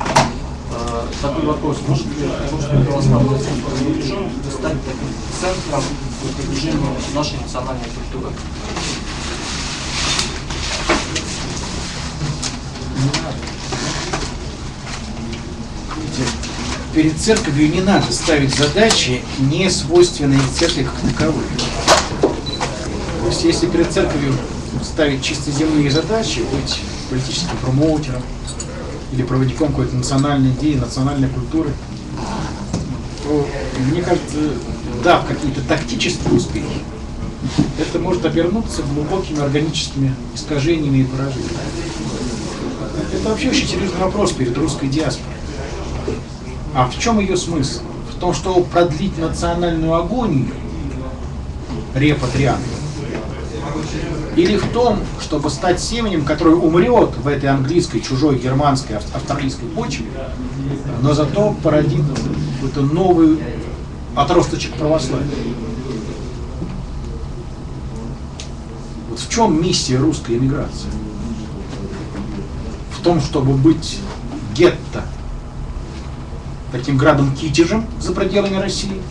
Э, Такой вопрос, может ли русская православная церковь за рубежом стать таким центром по продвижению нашей национальной культуры? Перед церковью не надо ставить задачи, не свойственные церкви как таковой. То есть если перед церковью ставить чисто земные задачи, быть политическим промоутером или проводником какой-то национальной идеи, национальной культуры, то, мне кажется, дав какие-то тактические успехи, это может обернуться глубокими органическими искажениями и поражениями. Это вообще очень серьезный вопрос перед русской диаспорой. А в чем ее смысл? В том, что продлить национальную агонию репатрианта? Или в том, чтобы стать семенем, которое умрет в этой английской, чужой, германской, ав- австралийской почве, но зато породит какой-то новый отросточек православия? Вот в чем миссия русской эмиграции? В том, чтобы быть гетто, таким градом Китежем за пределами России.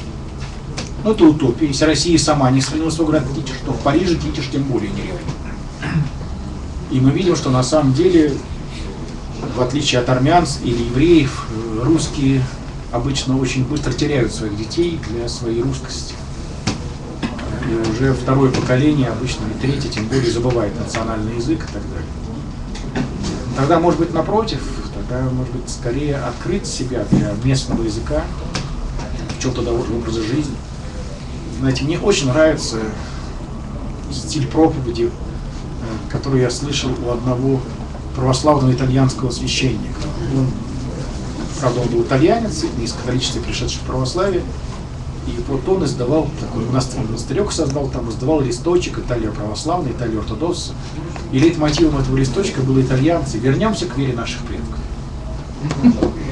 Ну, это утопия. Если Россия сама не сохранила свой град Китеж, то в Париже Китеж тем более не ревет. И мы видим, что на самом деле в отличие от армян или евреев, русские обычно очень быстро теряют своих детей для своей русскости. И уже второе поколение, обычно и третье, тем более забывает национальный язык и так далее. Тогда, может быть, напротив, тогда, может быть, скорее открыть себя для местного языка, в чем-то даже образа жизни. Знаете, мне очень нравится стиль проповеди, э, который я слышал у одного православного итальянского священника. Он, правда, он был итальянец, из католичества пришедший в православие. И вот он издавал, такой монастырек создал, там издавал листочек Италия православная, Италия ортодокс. И лейтмотивом этого листочка было итальянцы. Вернемся к вере наших предков.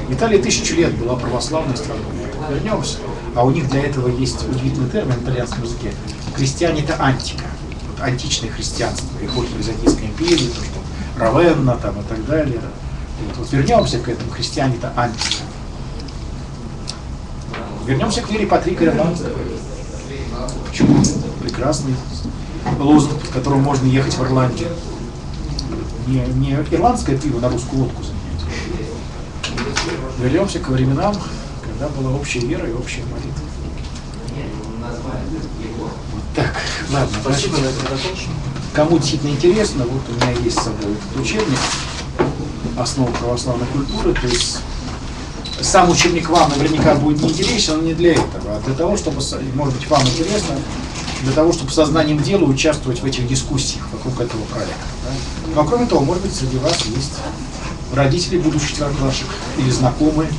Италия тысячу лет была православной страной. Вернемся. А у них для этого есть удивительный термин в итальянском языке. Христиане это антика. Вот античное христианство, эпохи Византийской империи, то, что Равенна там и так далее. Вот, вот вернемся к этому. Христиане это антика. Вернемся к вере Патрика Ирландского. Почему? Прекрасный лозунг, под которым можно ехать в Ирландию. Не, не ирландское пиво на русскую лодку занять. Вернемся к временам, когда была общая вера и общая молитва. Так, ладно. Спасибо, этом закончим. Кому действительно интересно, вот у меня есть с собой этот учебник «Основы православной культуры», то есть сам учебник вам наверняка будет не интересен, он не для этого, а для того, чтобы, может быть, вам интересно, для того, чтобы сознанием дела участвовать в этих дискуссиях вокруг этого проекта. да. А кроме того, может быть, среди вас есть родители будущих четвероклассников или знакомые.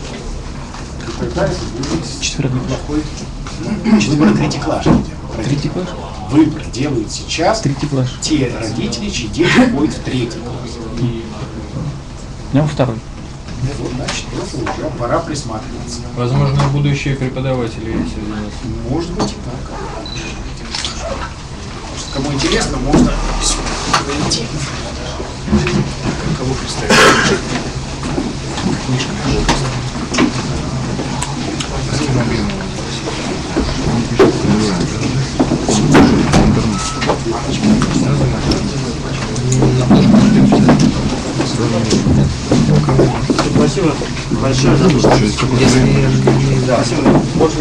Тогда это будет неплохой четверо третьеклассники. Третий класс? Выбор делают сейчас Третий класс. те родители, чьи дети ходят в третий класс. Я во второй. вот, значит, это уже пора присматриваться. Возможно, будущие преподаватели среди нас. Может быть и так. Может, кому интересно, можно сюда зайти. Кого представить? Книжка, пожалуйста. Спасибо большое за то, что... Если... Да, спасибо. Можно...